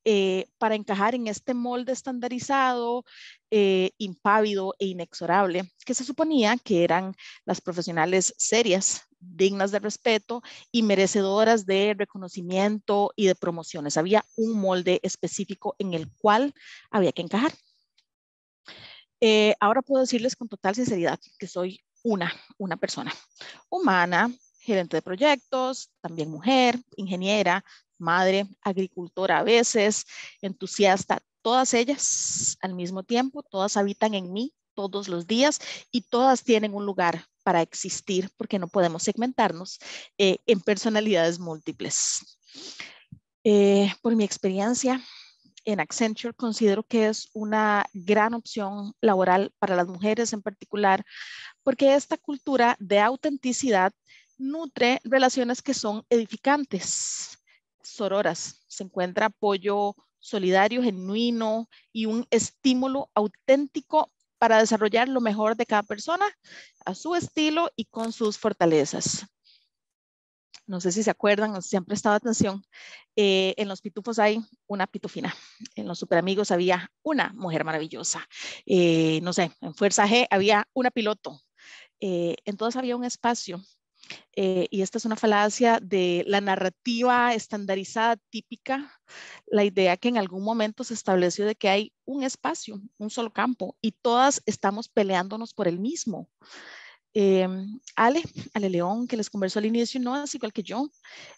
eh, para encajar en este molde estandarizado, eh, impávido e inexorable, que se suponía que eran las profesionales serias, dignas de respeto y merecedoras de reconocimiento y de promociones. Había un molde específico en el cual había que encajar. Eh, ahora puedo decirles con total sinceridad que soy una, una persona humana, gerente de proyectos, también mujer, ingeniera, madre, agricultora a veces, entusiasta, todas ellas al mismo tiempo, todas habitan en mí todos los días y todas tienen un lugar para existir porque no podemos segmentarnos eh, en personalidades múltiples. Eh, por mi experiencia en Accenture considero que es una gran opción laboral para las mujeres en particular, porque esta cultura de autenticidad nutre relaciones que son edificantes, sororas. Se encuentra apoyo solidario, genuino y un estímulo auténtico para desarrollar lo mejor de cada persona a su estilo y con sus fortalezas. No sé si se acuerdan o si han prestado atención. Eh, en los pitufos hay una pitufina. En los superamigos había una mujer maravillosa. Eh, no sé, en Fuerza G había una piloto. Eh, entonces había un espacio eh, y esta es una falacia de la narrativa estandarizada típica, la idea que en algún momento se estableció de que hay un espacio, un solo campo, y todas estamos peleándonos por el mismo. Em, Ale, Ale León, que les conversó al inicio, no es igual que yo.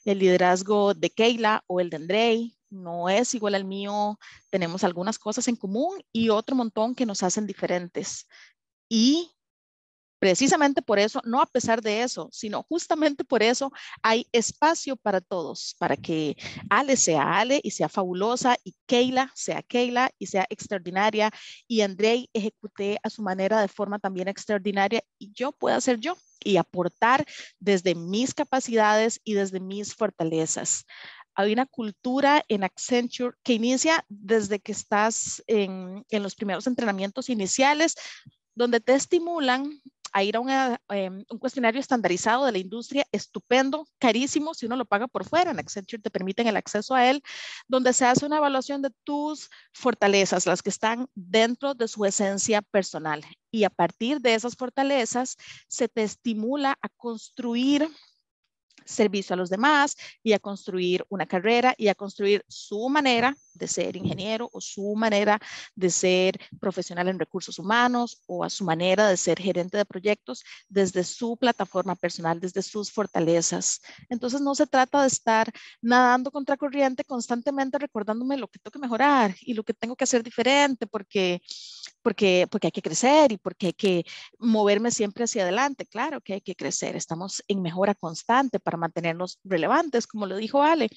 El liderazgo de Keila o el de Andrei no es igual al mío. Tenemos algunas cosas en común y otro montón que nos hacen diferentes. Y Precisamente por eso, no a pesar de eso, sino justamente por eso hay espacio para todos, para que Ale sea Ale y sea fabulosa y Keila sea Keila y sea extraordinaria y Andrei ejecute a su manera de forma también extraordinaria y yo pueda ser yo y aportar desde mis capacidades y desde mis fortalezas. Hay una cultura en Accenture que inicia desde que estás en, en, los primeros entrenamientos iniciales, donde te estimulan a ir a em, un cuestionario estandarizado de la industria, estupendo, carísimo, si uno lo paga por fuera, en Accenture te permiten el acceso a él, donde se hace una evaluación de tus fortalezas, las que están dentro de su esencia personal. Y a partir de esas fortalezas se te estimula a construir servicio a los demás y a construir una carrera y a construir su manera de ser ingeniero o su manera de ser profesional en recursos humanos o a su manera de ser gerente de proyectos desde su plataforma personal, desde sus fortalezas. Entonces no se trata de estar nadando contra corriente constantemente recordándome lo que tengo que mejorar y lo que tengo que hacer diferente porque porque, porque hay que crecer y porque hay que moverme siempre hacia adelante. Claro que hay que crecer, estamos en mejora constante para mantenernos relevantes, como lo dijo Ale,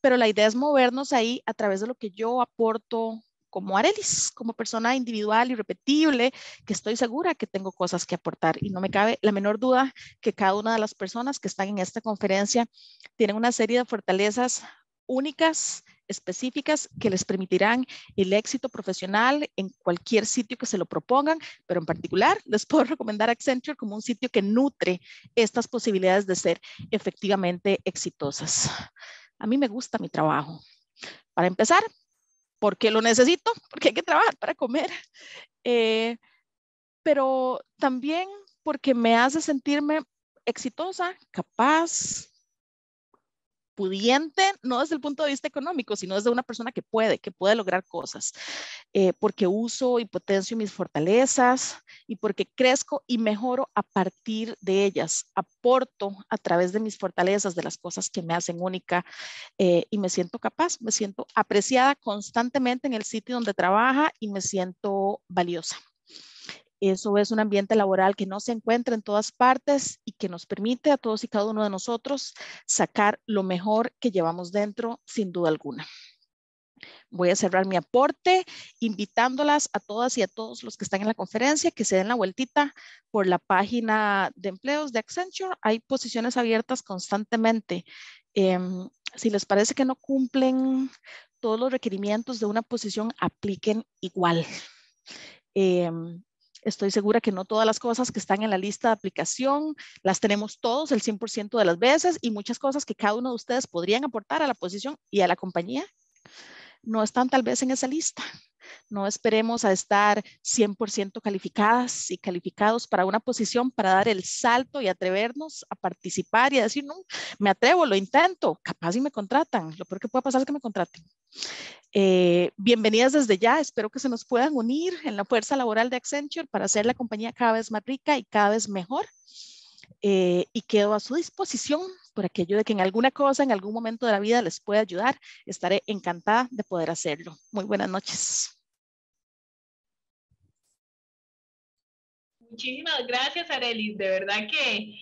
pero la idea es movernos ahí a través de lo que yo aporto como Arelis, como persona individual y repetible, que estoy segura que tengo cosas que aportar y no me cabe la menor duda que cada una de las personas que están en esta conferencia tienen una serie de fortalezas únicas específicas que les permitirán el éxito profesional en cualquier sitio que se lo propongan, pero en particular les puedo recomendar Accenture como un sitio que nutre estas posibilidades de ser efectivamente exitosas. A mí me gusta mi trabajo. Para empezar, porque lo necesito, porque hay que trabajar para comer, eh, pero también porque me hace sentirme exitosa, capaz, pudiente, no desde el punto de vista económico, sino desde una persona que puede, que puede lograr cosas, eh, porque uso y potencio mis fortalezas y porque crezco y mejoro a partir de ellas, aporto a través de mis fortalezas, de las cosas que me hacen única eh, y me siento capaz, me siento apreciada constantemente en el sitio donde trabaja y me siento valiosa. Eso es un ambiente laboral que no se encuentra en todas partes y que nos permite a todos y cada uno de nosotros sacar lo mejor que llevamos dentro, sin duda alguna. Voy a cerrar mi aporte invitándolas a todas y a todos los que están en la conferencia que se den la vueltita por la página de empleos de Accenture. Hay posiciones abiertas constantemente. Em, si les parece que no cumplen todos los requerimientos de una posición, apliquen igual. Em, Estoy segura que no todas las cosas que están en la lista de aplicación las tenemos todos el 100% de las veces y muchas cosas que cada uno de ustedes podrían aportar a la posición y a la compañía no están tal vez en esa lista. No esperemos a estar 100% calificadas y calificados para una posición para dar el salto y atrevernos a participar y a decir, no, me atrevo, lo intento, capaz y me contratan. Lo peor que puede pasar es que me contraten. Eh, bienvenidas desde ya, espero que se nos puedan unir en la fuerza laboral de Accenture para hacer la compañía cada vez más rica y cada vez mejor. Eh, y quedo a su disposición por aquello de que en alguna cosa, en algún momento de la vida les pueda ayudar. Estaré encantada de poder hacerlo. Muy buenas noches. Muchísimas gracias, Arelis. De verdad que,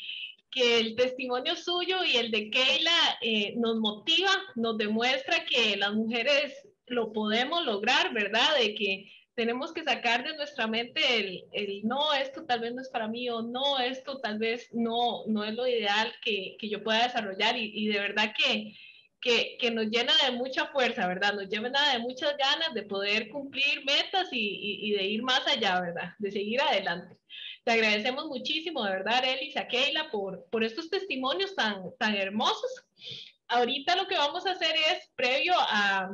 que el testimonio suyo y el de Keila eh, nos motiva, nos demuestra que las mujeres lo podemos lograr, ¿verdad? De que tenemos que sacar de nuestra mente el, el, no, esto tal vez no es para mí o no, esto tal vez no, no es lo ideal que, que yo pueda desarrollar y, y de verdad que, que, que, nos llena de mucha fuerza, ¿verdad? Nos llena de muchas ganas de poder cumplir metas y, y, y de ir más allá, ¿verdad? De seguir adelante. Te agradecemos muchísimo, de verdad, Elisa, Keila, por, por estos testimonios tan, tan hermosos ahorita lo que vamos a hacer es, previo a,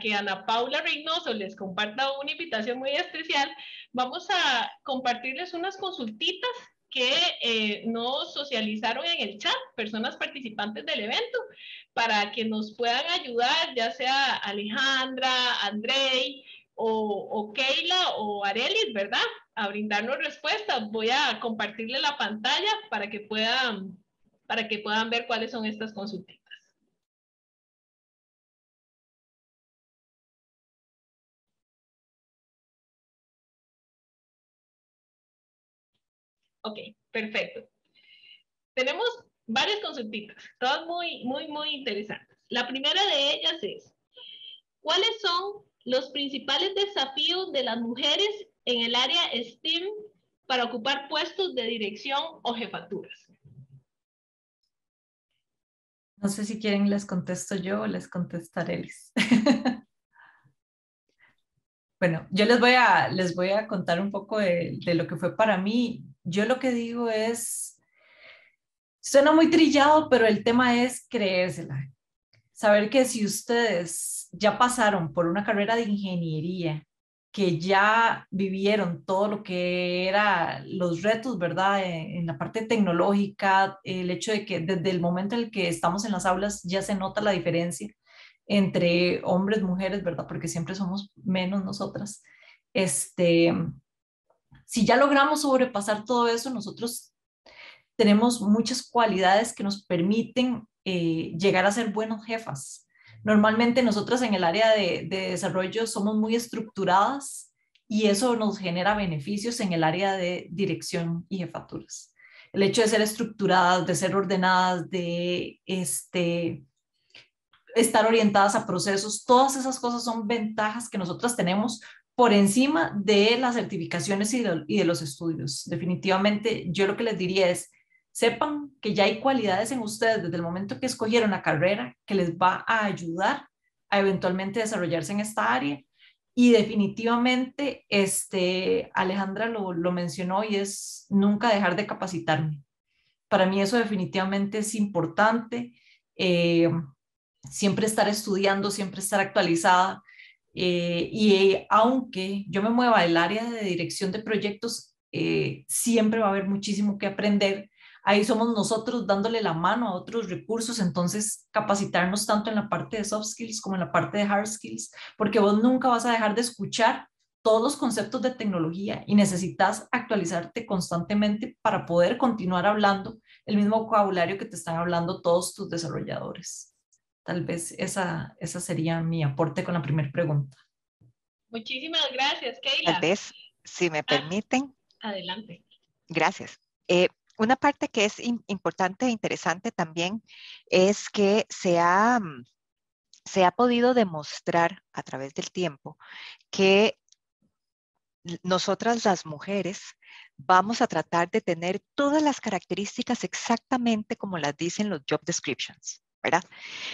que Ana Paula Reynoso les comparta una invitación muy especial, vamos a compartirles unas consultitas que eh, nos socializaron en el chat, personas participantes del evento, para que nos puedan ayudar, ya sea Alejandra, Andrei o, Keila o Arelis, ¿verdad? A brindarnos respuestas. Voy a compartirle la pantalla para que puedan, para que puedan ver cuáles son estas consultitas. Ok, perfecto. Tenemos varias consultitas, todas muy, muy, muy interesantes. La primera de ellas es, ¿cuáles son los principales desafíos de las mujeres en el área STEAM para ocupar puestos de dirección o jefaturas? No sé si quieren les contesto yo o les contestaré bueno, yo les voy a, les voy a contar un poco de, de lo que fue para mí yo lo que digo es, suena muy trillado, pero el tema es creérsela. Saber que si ustedes ya pasaron por una carrera de ingeniería, que ya vivieron todo lo que era los retos, ¿verdad? En, en, la parte tecnológica, el hecho de que desde el momento en el que estamos en las aulas ya se nota la diferencia entre hombres, mujeres, ¿verdad? Porque siempre somos menos nosotras. Este, si ya logramos sobrepasar todo eso, nosotros tenemos muchas cualidades que nos permiten eh, llegar a ser buenos jefas. Normalmente nosotros en el área de, de, desarrollo somos muy estructuradas y eso nos genera beneficios en el área de dirección y jefaturas. El hecho de ser estructuradas, de ser ordenadas, de este, estar orientadas a procesos, todas esas cosas son ventajas que nosotras tenemos por encima de las certificaciones y de, los estudios. Definitivamente, yo lo que les diría es, sepan que ya hay cualidades en ustedes desde el momento que escogieron la carrera que les va a ayudar a eventualmente desarrollarse en esta área. Y definitivamente, este, Alejandra lo, lo mencionó y es nunca dejar de capacitarme. Para mí eso definitivamente es importante. Eh, siempre estar estudiando, siempre estar actualizada. Eh, y aunque yo me mueva el área de dirección de proyectos, eh, siempre va a haber muchísimo que aprender. Ahí somos nosotros dándole la mano a otros recursos, entonces capacitarnos tanto en la parte de soft skills como en la parte de hard skills, porque vos nunca vas a dejar de escuchar todos los conceptos de tecnología y necesitas actualizarte constantemente para poder continuar hablando el mismo vocabulario que te están hablando todos tus desarrolladores. Tal vez esa, esa sería mi aporte con la primera pregunta. Muchísimas gracias, Keila. Tal vez, si me permiten. Ah, adelante. Gracias. Eh, una parte que es importante e interesante también es que se ha, se ha podido demostrar a través del tiempo que nosotras las mujeres vamos a tratar de tener todas las características exactamente como las dicen los job descriptions. ¿Verdad?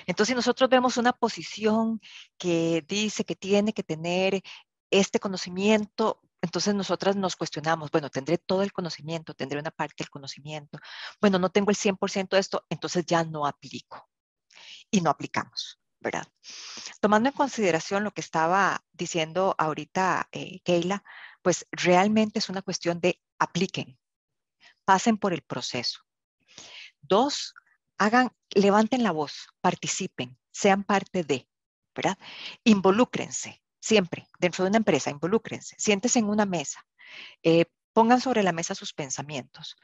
Entonces nosotros vemos una posición que dice que tiene que tener este conocimiento, entonces nosotras nos cuestionamos, bueno, tendré todo el conocimiento, tendré una parte del conocimiento, bueno, no tengo el 100% de esto, entonces ya no aplico y no aplicamos, ¿verdad? Tomando en consideración lo que estaba diciendo ahorita eh, Keila, pues realmente es una cuestión de apliquen, pasen por el proceso. Dos, hagan, levanten la voz, participen, sean parte de, ¿verdad? Involúcrense, siempre, dentro de una empresa, involúcrense, siéntese en una mesa, eh, pongan sobre la mesa sus pensamientos.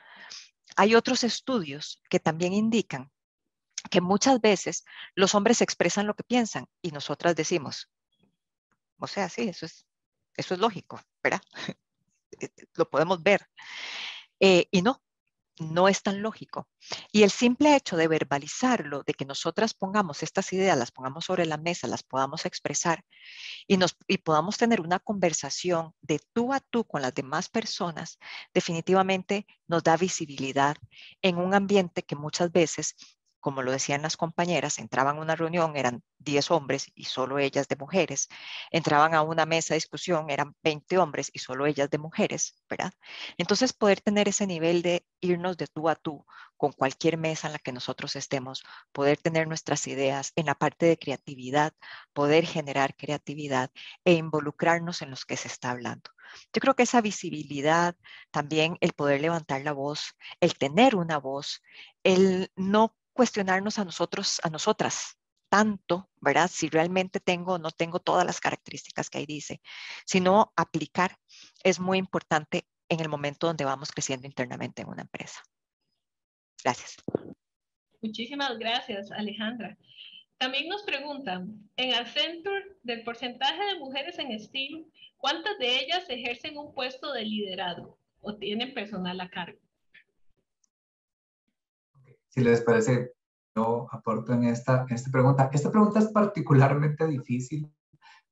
Hay otros estudios que también indican que muchas veces los hombres expresan lo que piensan y nosotras decimos, o sea, sí, eso es, eso es lógico, ¿verdad? lo podemos ver. Eh, y no, no es tan lógico. Y el simple hecho de verbalizarlo, de que nosotras pongamos estas ideas, las pongamos sobre la mesa, las podamos expresar y, nos, y podamos tener una conversación de tú a tú con las demás personas, definitivamente nos da visibilidad en un ambiente que muchas veces como lo decían las compañeras, entraban a una reunión, eran 10 hombres y solo ellas de mujeres, entraban a una mesa de discusión, eran 20 hombres y solo ellas de mujeres, ¿verdad? Entonces, poder tener ese nivel de irnos de tú a tú con cualquier mesa en la que nosotros estemos, poder tener nuestras ideas en la parte de creatividad, poder generar creatividad e involucrarnos en los que se está hablando. Yo creo que esa visibilidad, también el poder levantar la voz, el tener una voz, el no cuestionarnos a nosotros, a nosotras, tanto, ¿verdad? Si realmente tengo o no tengo todas las características que ahí dice, sino aplicar es muy importante en el momento donde vamos creciendo internamente en una empresa. Gracias. Muchísimas gracias, Alejandra. También nos preguntan, en Accenture, del porcentaje de mujeres en STEAM, ¿cuántas de ellas ejercen un puesto de liderazgo o tienen personal a cargo? Si les parece, yo aporto en esta, esta pregunta. Esta pregunta es particularmente difícil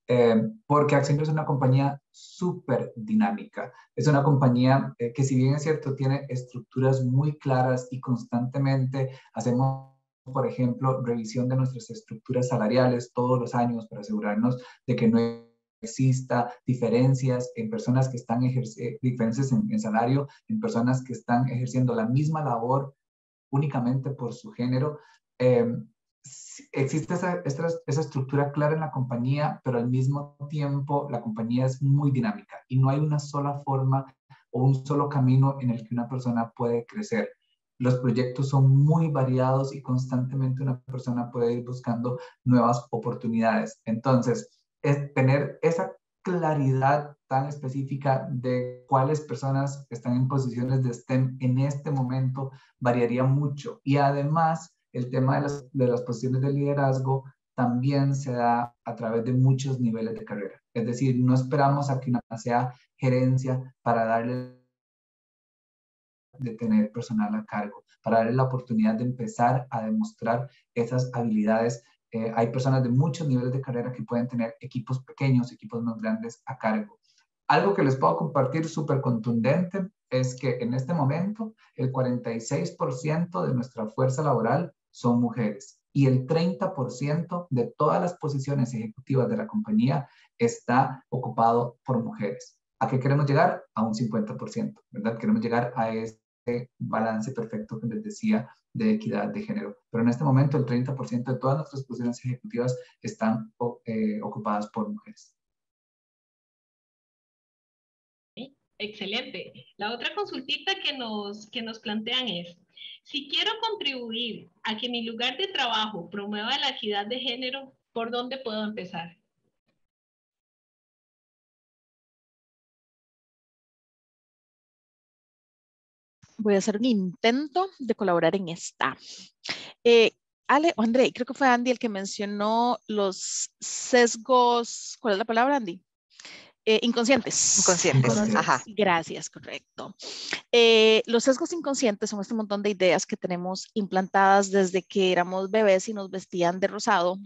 eh, porque Accenture es una compañía súper dinámica. Es una compañía eh, que si bien es cierto, tiene estructuras muy claras y constantemente hacemos, por ejemplo, revisión de nuestras estructuras salariales todos los años para asegurarnos de que no exista diferencias en personas que están ejerciendo, diferencias en, en, salario, en personas que están ejerciendo la misma labor únicamente por su género. Eh, existe esa, esa, estructura clara en la compañía, pero al mismo tiempo la compañía es muy dinámica y no hay una sola forma o un solo camino en el que una persona puede crecer. Los proyectos son muy variados y constantemente una persona puede ir buscando nuevas oportunidades. Entonces, es tener esa claridad tan específica de cuáles personas están en posiciones de STEM en este momento variaría mucho. Y además, el tema de las, de las posiciones de liderazgo también se da a través de muchos niveles de carrera. Es decir, no esperamos a que una sea gerencia para darle de tener personal a cargo, para darle la oportunidad de empezar a demostrar esas habilidades eh, hay personas de muchos niveles de carrera que pueden tener equipos pequeños, equipos más grandes a cargo. Algo que les puedo compartir súper contundente es que en este momento el 46% de nuestra fuerza laboral son mujeres y el 30% de todas las posiciones ejecutivas de la compañía está ocupado por mujeres. ¿A qué queremos llegar? A un 50%, ¿verdad? Queremos llegar a este balance perfecto que les decía de equidad de género. Pero en este momento el 30% de todas nuestras posiciones ejecutivas están eh, ocupadas por mujeres. Excelente. La otra consultita que nos, que nos plantean es, si quiero contribuir a que mi lugar de trabajo promueva la equidad de género, ¿por dónde puedo empezar? Voy a hacer un intento de colaborar en esta. Eh, Ale o André, creo que fue Andy el que mencionó los sesgos, ¿cuál es la palabra, Andy? Eh, inconscientes. Inconscientes, ajá. Gracias, correcto. Eh, los sesgos inconscientes son este montón de ideas que tenemos implantadas desde que éramos bebés y nos vestían de rosado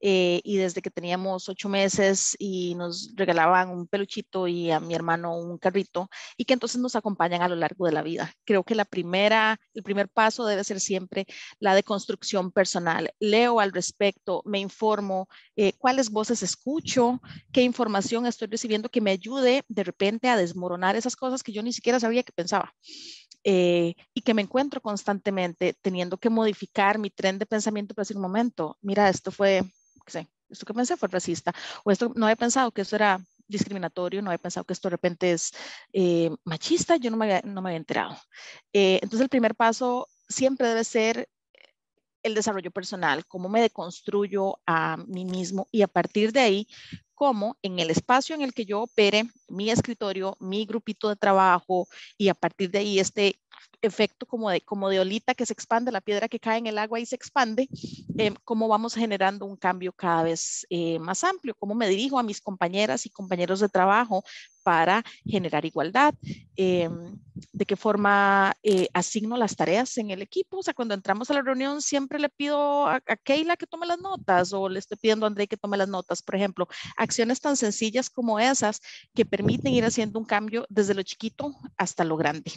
eh, y desde que teníamos ocho meses y nos regalaban un peluchito y a mi hermano un carrito y que entonces nos acompañan a lo largo de la vida. Creo que la primera, el primer paso debe ser siempre la de construcción personal. Leo al respecto, me informo, cuáles voces escucho, qué información estoy recibiendo que me ayude de repente a desmoronar esas cosas que yo ni siquiera sabía que pensaba. Eh, y que me encuentro constantemente teniendo que modificar mi tren de pensamiento para decir momento, mira, esto fue, qué sé, esto que pensé fue racista, o esto no había pensado que esto era discriminatorio, no había pensado que esto de repente es eh, machista, yo no me había, no me había enterado. Eh, entonces el primer paso siempre debe ser el desarrollo personal, cómo me deconstruyo a mí mismo y a partir de ahí, cómo en el espacio en el que yo opere, mi escritorio, mi grupito de trabajo y a partir de ahí este efecto como de, como de olita que se expande, la piedra que cae en el agua y se expande, eh, cómo vamos generando un cambio cada vez eh, más amplio, cómo me dirijo a mis compañeras y compañeros de trabajo para generar igualdad, eh, de qué forma asigno las tareas en el equipo. O sea, cuando entramos a la reunión siempre le pido a, a, Keila que tome las notas o le estoy pidiendo a André que tome las notas, por ejemplo. Acciones tan sencillas como esas que permiten ir haciendo un cambio desde lo chiquito hasta lo grande.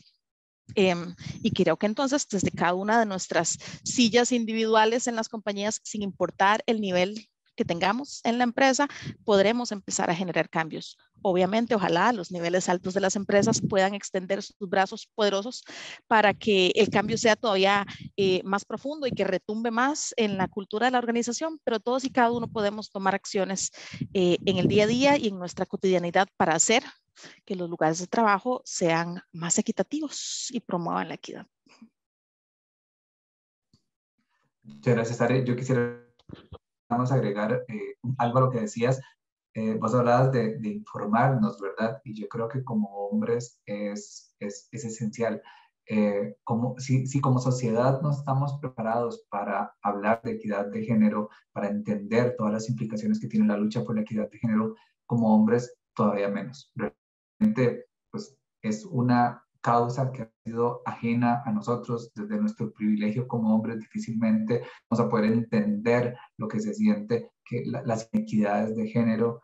Em, y creo que entonces desde cada una de nuestras sillas individuales en las compañías, sin importar el nivel que tengamos en la empresa, podremos empezar a generar cambios. Obviamente, ojalá los niveles altos de las empresas puedan extender sus brazos poderosos para que el cambio sea todavía eh, más profundo y que retumbe más en la cultura de la organización, pero todos y cada uno podemos tomar acciones eh, en el día a día y en nuestra cotidianidad para hacer que los lugares de trabajo sean más equitativos y promuevan la equidad. Muchas gracias, Ari. Yo quisiera vamos a agregar eh, algo a lo que decías. Eh, vos hablabas de, informarnos, ¿verdad? Y yo creo que como hombres es, es, es esencial. Eh, como, si, si, como sociedad no estamos preparados para hablar de equidad de género, para entender todas las implicaciones que tiene la lucha por la equidad de género, como hombres todavía menos pues es una causa que ha sido ajena a nosotros desde nuestro privilegio como hombres, difícilmente vamos a poder entender lo que se siente, que las inequidades de género.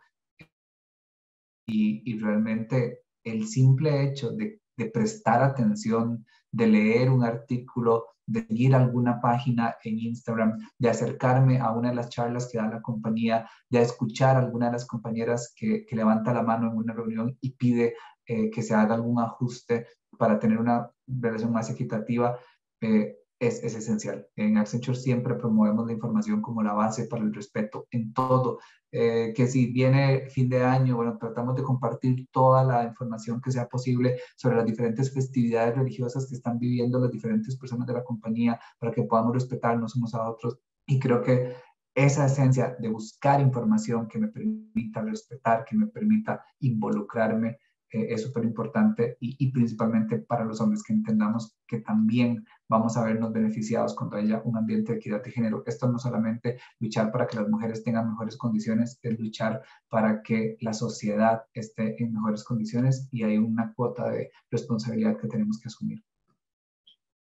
Y, y, realmente el simple hecho de, de prestar atención, de leer un artículo, de ir a alguna página en Instagram, de acercarme a una de las charlas que da la compañía, de escuchar a alguna de las compañeras que, que levanta la mano en una reunión y pide eh, que se haga algún ajuste para tener una relación más equitativa. Eh, es, es, esencial. En Accenture siempre promovemos la información como la base para el respeto en todo. Eh, que si viene fin de año, bueno, tratamos de compartir toda la información que sea posible sobre las diferentes festividades religiosas que están viviendo las diferentes personas de la compañía para que podamos respetarnos unos a otros. Y creo que esa esencia de buscar información que me permita respetar, que me permita involucrarme, eh, es súper importante y, y, principalmente para los hombres que entendamos que también vamos a vernos beneficiados cuando haya un ambiente de equidad de género. Esto no solamente luchar para que las mujeres tengan mejores condiciones, es luchar para que la sociedad esté en mejores condiciones y hay una cuota de responsabilidad que tenemos que asumir.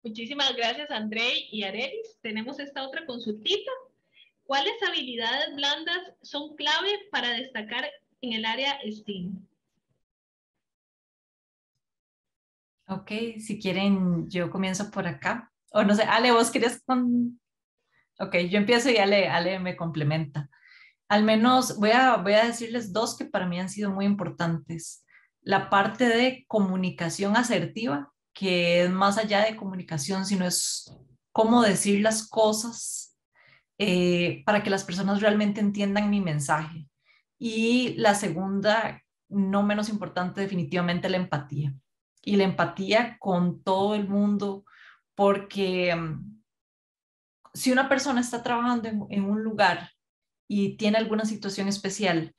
Muchísimas gracias, André y Arelis. Tenemos esta otra consultita. ¿Cuáles habilidades blandas son clave para destacar en el área STEAM? Ok, si quieren, yo comienzo por acá. O no sé, Ale, vos querías con... Ok, yo empiezo y Ale, Ale me complementa. Al menos voy a, voy a decirles dos que para mí han sido muy importantes. La parte de comunicación asertiva, que es más allá de comunicación, sino es cómo decir las cosas eh, para que las personas realmente entiendan mi mensaje. Y la segunda, no menos importante, definitivamente la empatía y la empatía con todo el mundo, porque mm, si una persona está trabajando en, un lugar y tiene alguna situación especial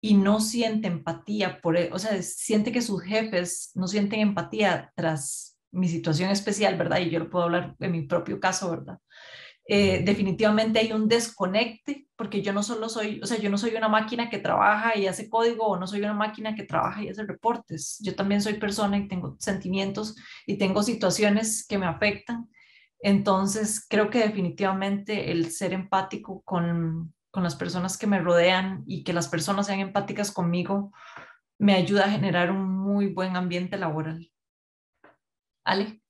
y no siente empatía por, e, o sea, siente que sus jefes no sienten empatía tras mi situación especial, ¿verdad? Y yo lo puedo hablar en mi propio caso, ¿verdad? Eh, definitivamente hay un desconecte, porque yo no solo soy, o sea, yo no soy una máquina que trabaja y hace código o no soy una máquina que trabaja y hace reportes. Yo también soy persona y tengo sentimientos y tengo situaciones que me afectan. Entonces, creo que definitivamente el ser empático con, con las personas que me rodean y que las personas sean empáticas conmigo me ayuda a generar un muy buen ambiente laboral. Ale.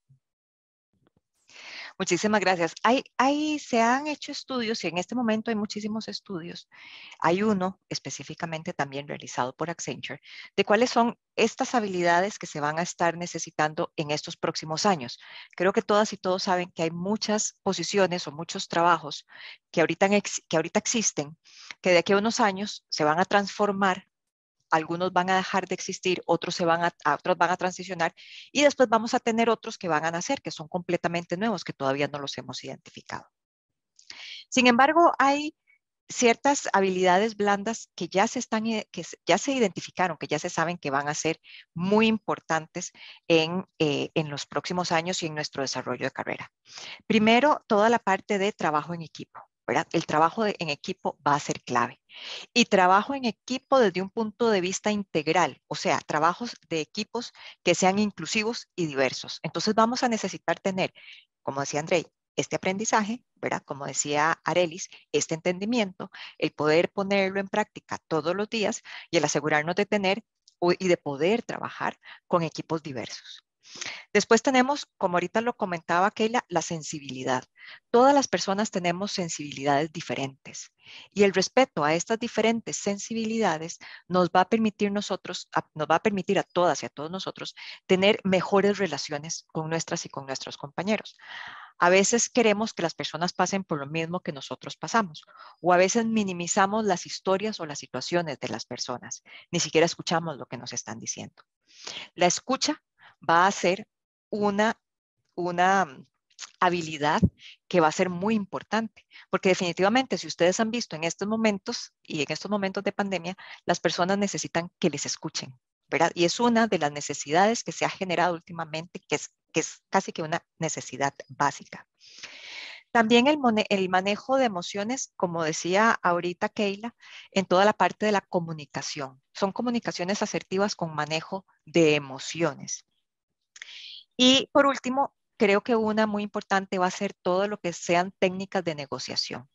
Muchísimas gracias. Hay, hay, se han hecho estudios y en este momento hay muchísimos estudios. Hay uno específicamente también realizado por Accenture de cuáles son estas habilidades que se van a estar necesitando en estos próximos años. Creo que todas y todos saben que hay muchas posiciones o muchos trabajos que ahorita, que ahorita existen, que de aquí a unos años se van a transformar algunos van a dejar de existir, otros, se van a, otros van a transicionar y después vamos a tener otros que van a nacer, que son completamente nuevos, que todavía no los hemos identificado. Sin embargo, hay ciertas habilidades blandas que ya se están, que ya se identificaron, que ya se saben que van a ser muy importantes en, eh, en los próximos años y en nuestro desarrollo de carrera. Primero, toda la parte de trabajo en equipo. ¿verdad? El trabajo en equipo va a ser clave. Y trabajo en equipo desde un punto de vista integral, o sea, trabajos de equipos que sean inclusivos y diversos. Entonces vamos a necesitar tener, como decía Andrei, este aprendizaje, ¿verdad? Como decía Arelis, este entendimiento, el poder ponerlo en práctica todos los días y el asegurarnos de tener y de poder trabajar con equipos diversos. Después tenemos, como ahorita lo comentaba Keila, la sensibilidad. Todas las personas tenemos sensibilidades diferentes y el respeto a estas diferentes sensibilidades nos va a permitir nosotros, nos va a permitir a todas y a todos nosotros tener mejores relaciones con nuestras y con nuestros compañeros. A veces queremos que las personas pasen por lo mismo que nosotros pasamos o a veces minimizamos las historias o las situaciones de las personas. Ni siquiera escuchamos lo que nos están diciendo. La escucha va a ser una, una habilidad que va a ser muy importante, porque definitivamente si ustedes han visto en estos momentos y en estos momentos de pandemia, las personas necesitan que les escuchen, ¿verdad? Y es una de las necesidades que se ha generado últimamente, que es, que es casi que una necesidad básica. También el, el, manejo de emociones, como decía ahorita Keila, en toda la parte de la comunicación. Son comunicaciones asertivas con manejo de emociones. Y por último, creo que una muy importante va a ser todo lo que sean técnicas de negociación.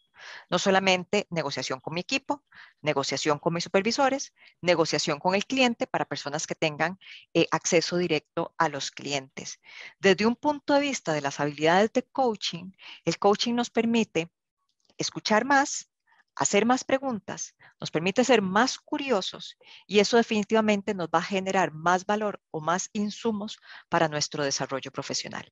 No solamente negociación con mi equipo, negociación con mis supervisores, negociación con el cliente para personas que tengan eh, acceso directo a los clientes. Desde un punto de vista de las habilidades de coaching, el coaching nos permite escuchar más, hacer más preguntas, nos permite ser más curiosos y eso definitivamente nos va a generar más valor o más insumos para nuestro desarrollo profesional.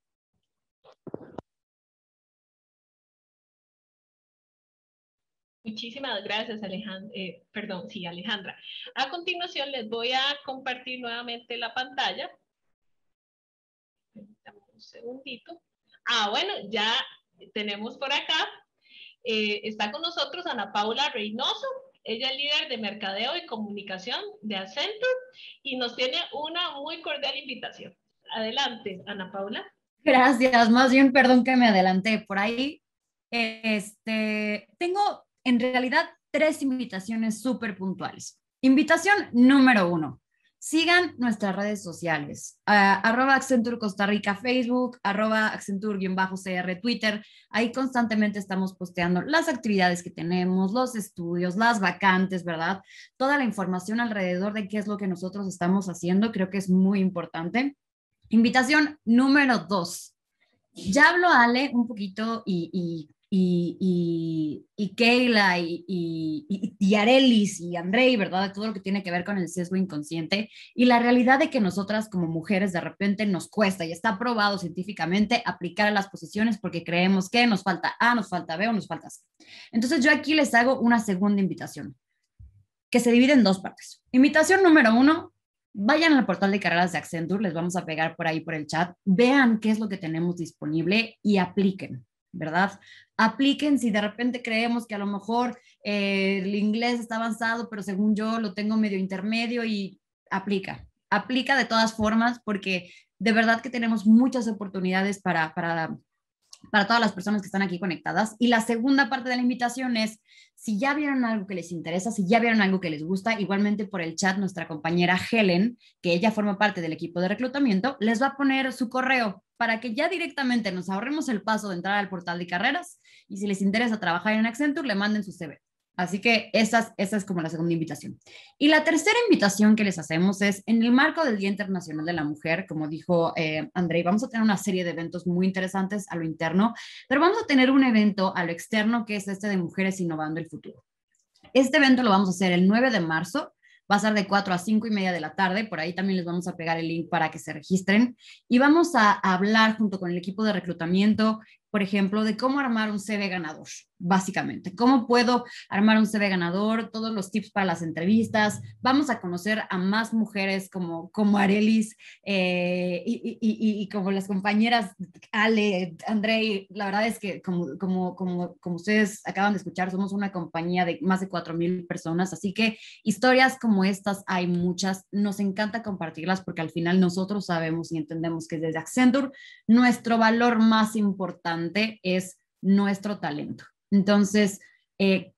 Muchísimas gracias, Alejandra. Eh, perdón, sí, Alejandra. A continuación les voy a compartir nuevamente la pantalla. Un segundito. Ah, bueno, ya tenemos por acá eh, está con nosotros Ana Paula Reynoso. Ella es líder de mercadeo y comunicación de Accenture y nos tiene una muy cordial invitación. Adelante, Ana Paula. Gracias, más bien perdón que me adelanté por ahí. Este, tengo en realidad tres invitaciones súper puntuales. Invitación número uno. Sigan nuestras redes sociales, arroba Accenture Costa Rica Facebook, arroba Accenture-CR Twitter. Ahí constantemente estamos posteando las actividades que tenemos, los estudios, las vacantes, ¿verdad? Toda la información alrededor de qué es lo que nosotros estamos haciendo, creo que es muy importante. Invitación número dos. Ya habló Ale un poquito y, y, y Keila y, y, y, Arelis y Andrei, ¿verdad? Todo lo que tiene que ver con el sesgo inconsciente y la realidad de que nosotras como mujeres de repente nos cuesta y está probado científicamente aplicar las posiciones porque creemos que nos falta A, nos falta B o nos falta C. Entonces yo aquí les hago una segunda invitación que se divide en dos partes. Invitación número uno, vayan al portal de carreras de Accenture, les vamos a pegar por ahí por el chat, vean qué es lo que tenemos disponible y apliquen. ¿verdad? Apliquen si de repente creemos que a lo mejor eh, el inglés está avanzado, pero según yo lo tengo medio intermedio y aplica. Aplica de todas formas porque de verdad que tenemos muchas oportunidades para, para para todas las personas que están aquí conectadas. Y la segunda parte de la invitación es, si ya vieron algo que les interesa, si ya vieron algo que les gusta, igualmente por el chat nuestra compañera Helen, que ella forma parte del equipo de reclutamiento, les va a poner su correo para que ya directamente nos ahorremos el paso de entrar al portal de carreras y si les interesa trabajar en Accenture, le manden su CV. Así que esa, esa es como la segunda invitación. Y la tercera invitación que les hacemos es, en el marco del Día Internacional de la Mujer, como dijo eh, Andrei, vamos a tener una serie de eventos muy interesantes a lo interno, pero vamos a tener un evento a lo externo que es este de Mujeres Innovando el Futuro. Este evento lo vamos a hacer el 9 de marzo Va a ser de 4 a 5 y media de la tarde. Por ahí también les vamos a pegar el link para que se registren. Y vamos a hablar junto con el equipo de reclutamiento por ejemplo, de cómo armar un CV ganador, básicamente. ¿Cómo puedo armar un CV ganador? Todos los tips para las entrevistas. Vamos a conocer a más mujeres como, como Arelis eh, y, y, y, como las compañeras Ale, Andrei. La verdad es que, como, como, como, como ustedes acaban de escuchar, somos una compañía de más de 4.000 personas. Así que historias como estas hay muchas. Nos encanta compartirlas porque al final nosotros sabemos y entendemos que desde Accenture nuestro valor más importante es nuestro talento. Entonces, eh,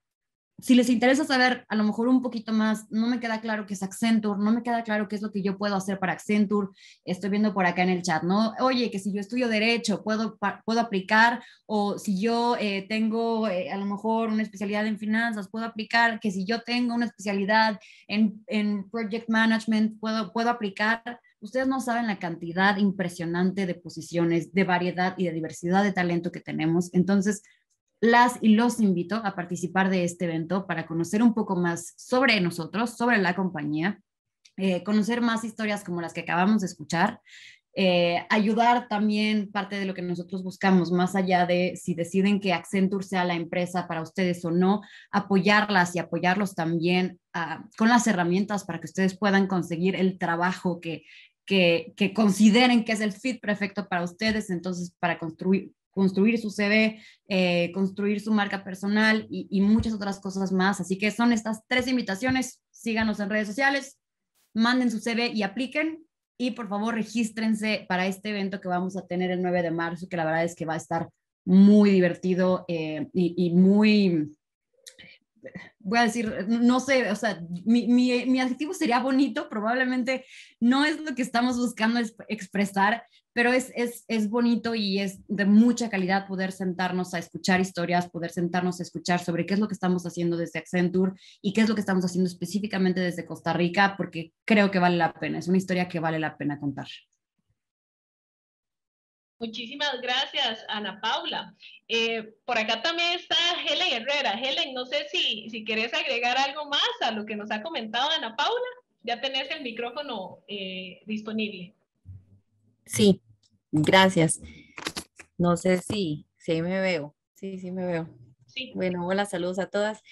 si les interesa saber a lo mejor un poquito más, no me queda claro qué es Accenture, no me queda claro qué es lo que yo puedo hacer para Accenture, estoy viendo por acá en el chat, ¿no? Oye, que si yo estudio derecho, puedo, puedo aplicar, o si yo eh, tengo eh, a lo mejor una especialidad en finanzas, puedo aplicar, que si yo tengo una especialidad en, en project management, puedo, puedo aplicar. Ustedes no saben la cantidad impresionante de posiciones, de variedad y de diversidad de talento que tenemos. Entonces, las y los invito a participar de este evento para conocer un poco más sobre nosotros, sobre la compañía, eh, conocer más historias como las que acabamos de escuchar, eh, ayudar también parte de lo que nosotros buscamos, más allá de si deciden que Accenture sea la empresa para ustedes o no, apoyarlas y apoyarlos también ah, con las herramientas para que ustedes puedan conseguir el trabajo que, que, consideren que es el fit perfecto para ustedes, entonces para construir, construir su CV, eh, construir su marca personal y, muchas otras cosas más. Así que son estas tres invitaciones. Síganos en redes sociales, manden su CV y apliquen. Y por favor, regístrense para este evento que vamos a tener el 9 de marzo, que la verdad es que va a estar muy divertido eh, y muy voy a decir, no sé, o sea, mi, mi, mi, adjetivo sería bonito, probablemente no es lo que estamos buscando expresar, pero es, es, es bonito y es de mucha calidad poder sentarnos a escuchar historias, poder sentarnos a escuchar sobre qué es lo que estamos haciendo desde Accenture y qué es lo que estamos haciendo específicamente desde Costa Rica, porque creo que vale la pena, es una historia que vale la pena contar. Muchísimas gracias, Ana Paula. Eh, por acá también está Helen Herrera. Helen, no sé si, si quieres agregar algo más a lo que nos ha comentado Ana Paula. Ya tenés el micrófono eh, disponible. Sí, gracias. No sé si, si ahí me veo. Sí, sí me veo. Sí. Bueno, hola, saludos a todas.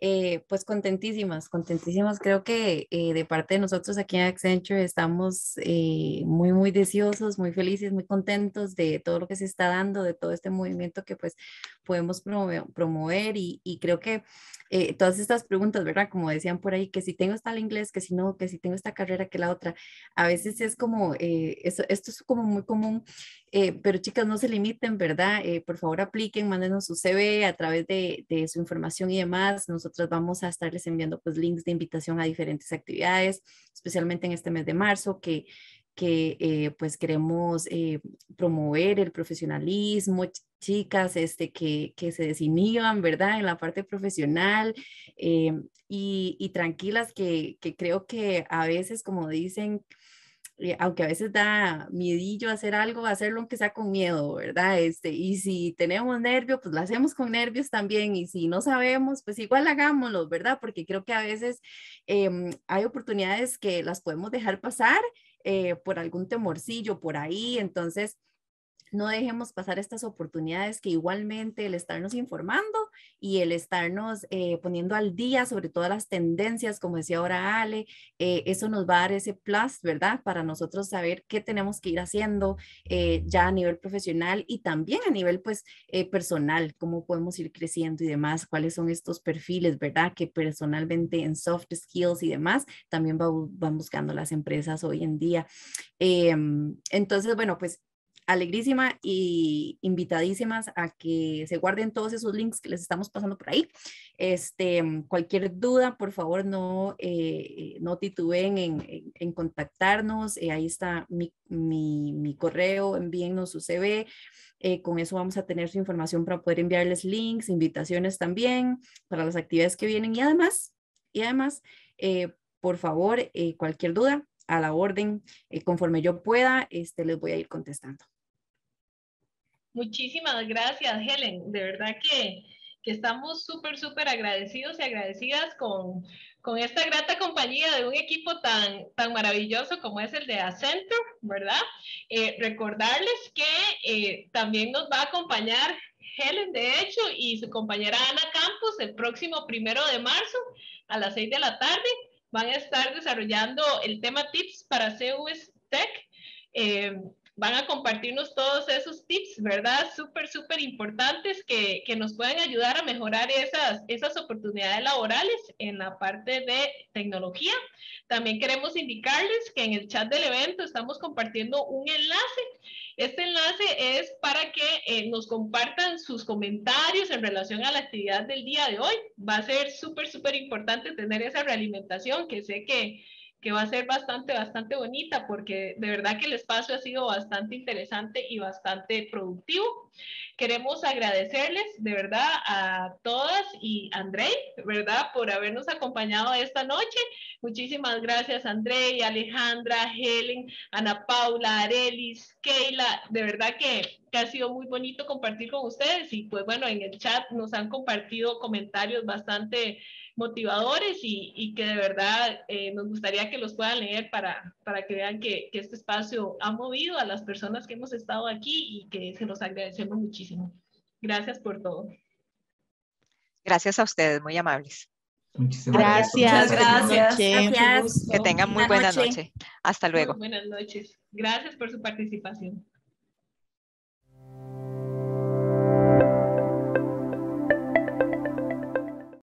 Eh, pues contentísimas, contentísimas. Creo que eh, de parte de nosotros aquí en Accenture estamos eh, muy, muy deseosos, muy felices, muy contentos de todo lo que se está dando, de todo este movimiento que pues podemos promover, promover y, y, creo que eh, todas estas preguntas, ¿verdad? Como decían por ahí, que si tengo esta inglés, que si no, que si tengo esta carrera, que la otra, a veces es como, eh, eso, esto es como muy común, eh, pero chicas, no se limiten, ¿verdad? Por favor, apliquen, mándenos su CV a través de, de, su información y demás. Nosotros vamos a estarles enviando pues links de invitación a diferentes actividades, especialmente en este mes de marzo, que que eh, pues queremos eh, promover el profesionalismo, chicas este, que, que, se desinhiban, ¿verdad? En la parte profesional eh, y, y, tranquilas, que, que, creo que a veces, como dicen, aunque a veces da miedillo hacer algo, hacerlo aunque sea con miedo, ¿verdad? Este, y si tenemos nervios, pues lo hacemos con nervios también, y si no sabemos, pues igual hagámoslo, ¿verdad? Porque creo que a veces em, hay oportunidades que las podemos dejar pasar eh, por algún temorcillo por ahí, entonces no dejemos pasar estas oportunidades que igualmente el estarnos informando y el estarnos eh, poniendo al día sobre todas las tendencias, como decía ahora Ale, eh, eso nos va a dar ese plus, ¿verdad? Para nosotros saber qué tenemos que ir haciendo eh, ya a nivel profesional y también a nivel pues personal, cómo podemos ir creciendo y demás, cuáles son estos perfiles, ¿verdad? Que personalmente en soft skills y demás también va, van buscando las empresas hoy en día. Em, entonces, bueno, pues alegrísima y invitadísimas a que se guarden todos esos links que les estamos pasando por ahí. Este, cualquier duda, por favor, no, eh, no titubeen en, en, en contactarnos. Eh, ahí está mi, mi, mi, correo, envíennos su CV. Eh, con eso vamos a tener su información para poder enviarles links, invitaciones también para las actividades que vienen y además, y además, eh, por favor, eh, cualquier duda, a la orden, conforme yo pueda, este, les voy a ir contestando. Muchísimas gracias, Helen. De verdad que, que estamos súper, súper agradecidos y agradecidas con, con esta grata compañía de un equipo tan, tan maravilloso como es el de Accenture, ¿verdad? Eh, recordarles que eh, también nos va a acompañar Helen, de hecho, y su compañera Ana Campos el próximo primero de marzo a las seis de la tarde. Van a estar desarrollando el tema tips para CUS Tech. Eh, van a compartirnos todos esos tips, ¿verdad? Súper, súper importantes que, que, nos pueden ayudar a mejorar esas, esas oportunidades laborales en la parte de tecnología. También queremos indicarles que en el chat del evento estamos compartiendo un enlace. Este enlace es para que eh, nos compartan sus comentarios en relación a la actividad del día de hoy. Va a ser súper, súper importante tener esa realimentación que sé que que va a ser bastante, bastante bonita porque de verdad que el espacio ha sido bastante interesante y bastante productivo. Queremos agradecerles de verdad a todas y André, ¿verdad? Por habernos acompañado esta noche. Muchísimas gracias André, Alejandra, Helen, Ana Paula, Arelis, Keila. De verdad que, que ha sido muy bonito compartir con ustedes y pues bueno, en el chat nos han compartido comentarios bastante motivadores y, y que de verdad eh, nos gustaría que los puedan leer para, para que vean que, que, este espacio ha movido a las personas que hemos estado aquí y que se los agradecemos muchísimo. Gracias por todo. Gracias a ustedes, muy amables. Muchísimas gracias. Gracias. Gracias. Que tengan muy buena noche. Hasta luego. Muy buenas noches. Gracias por su participación.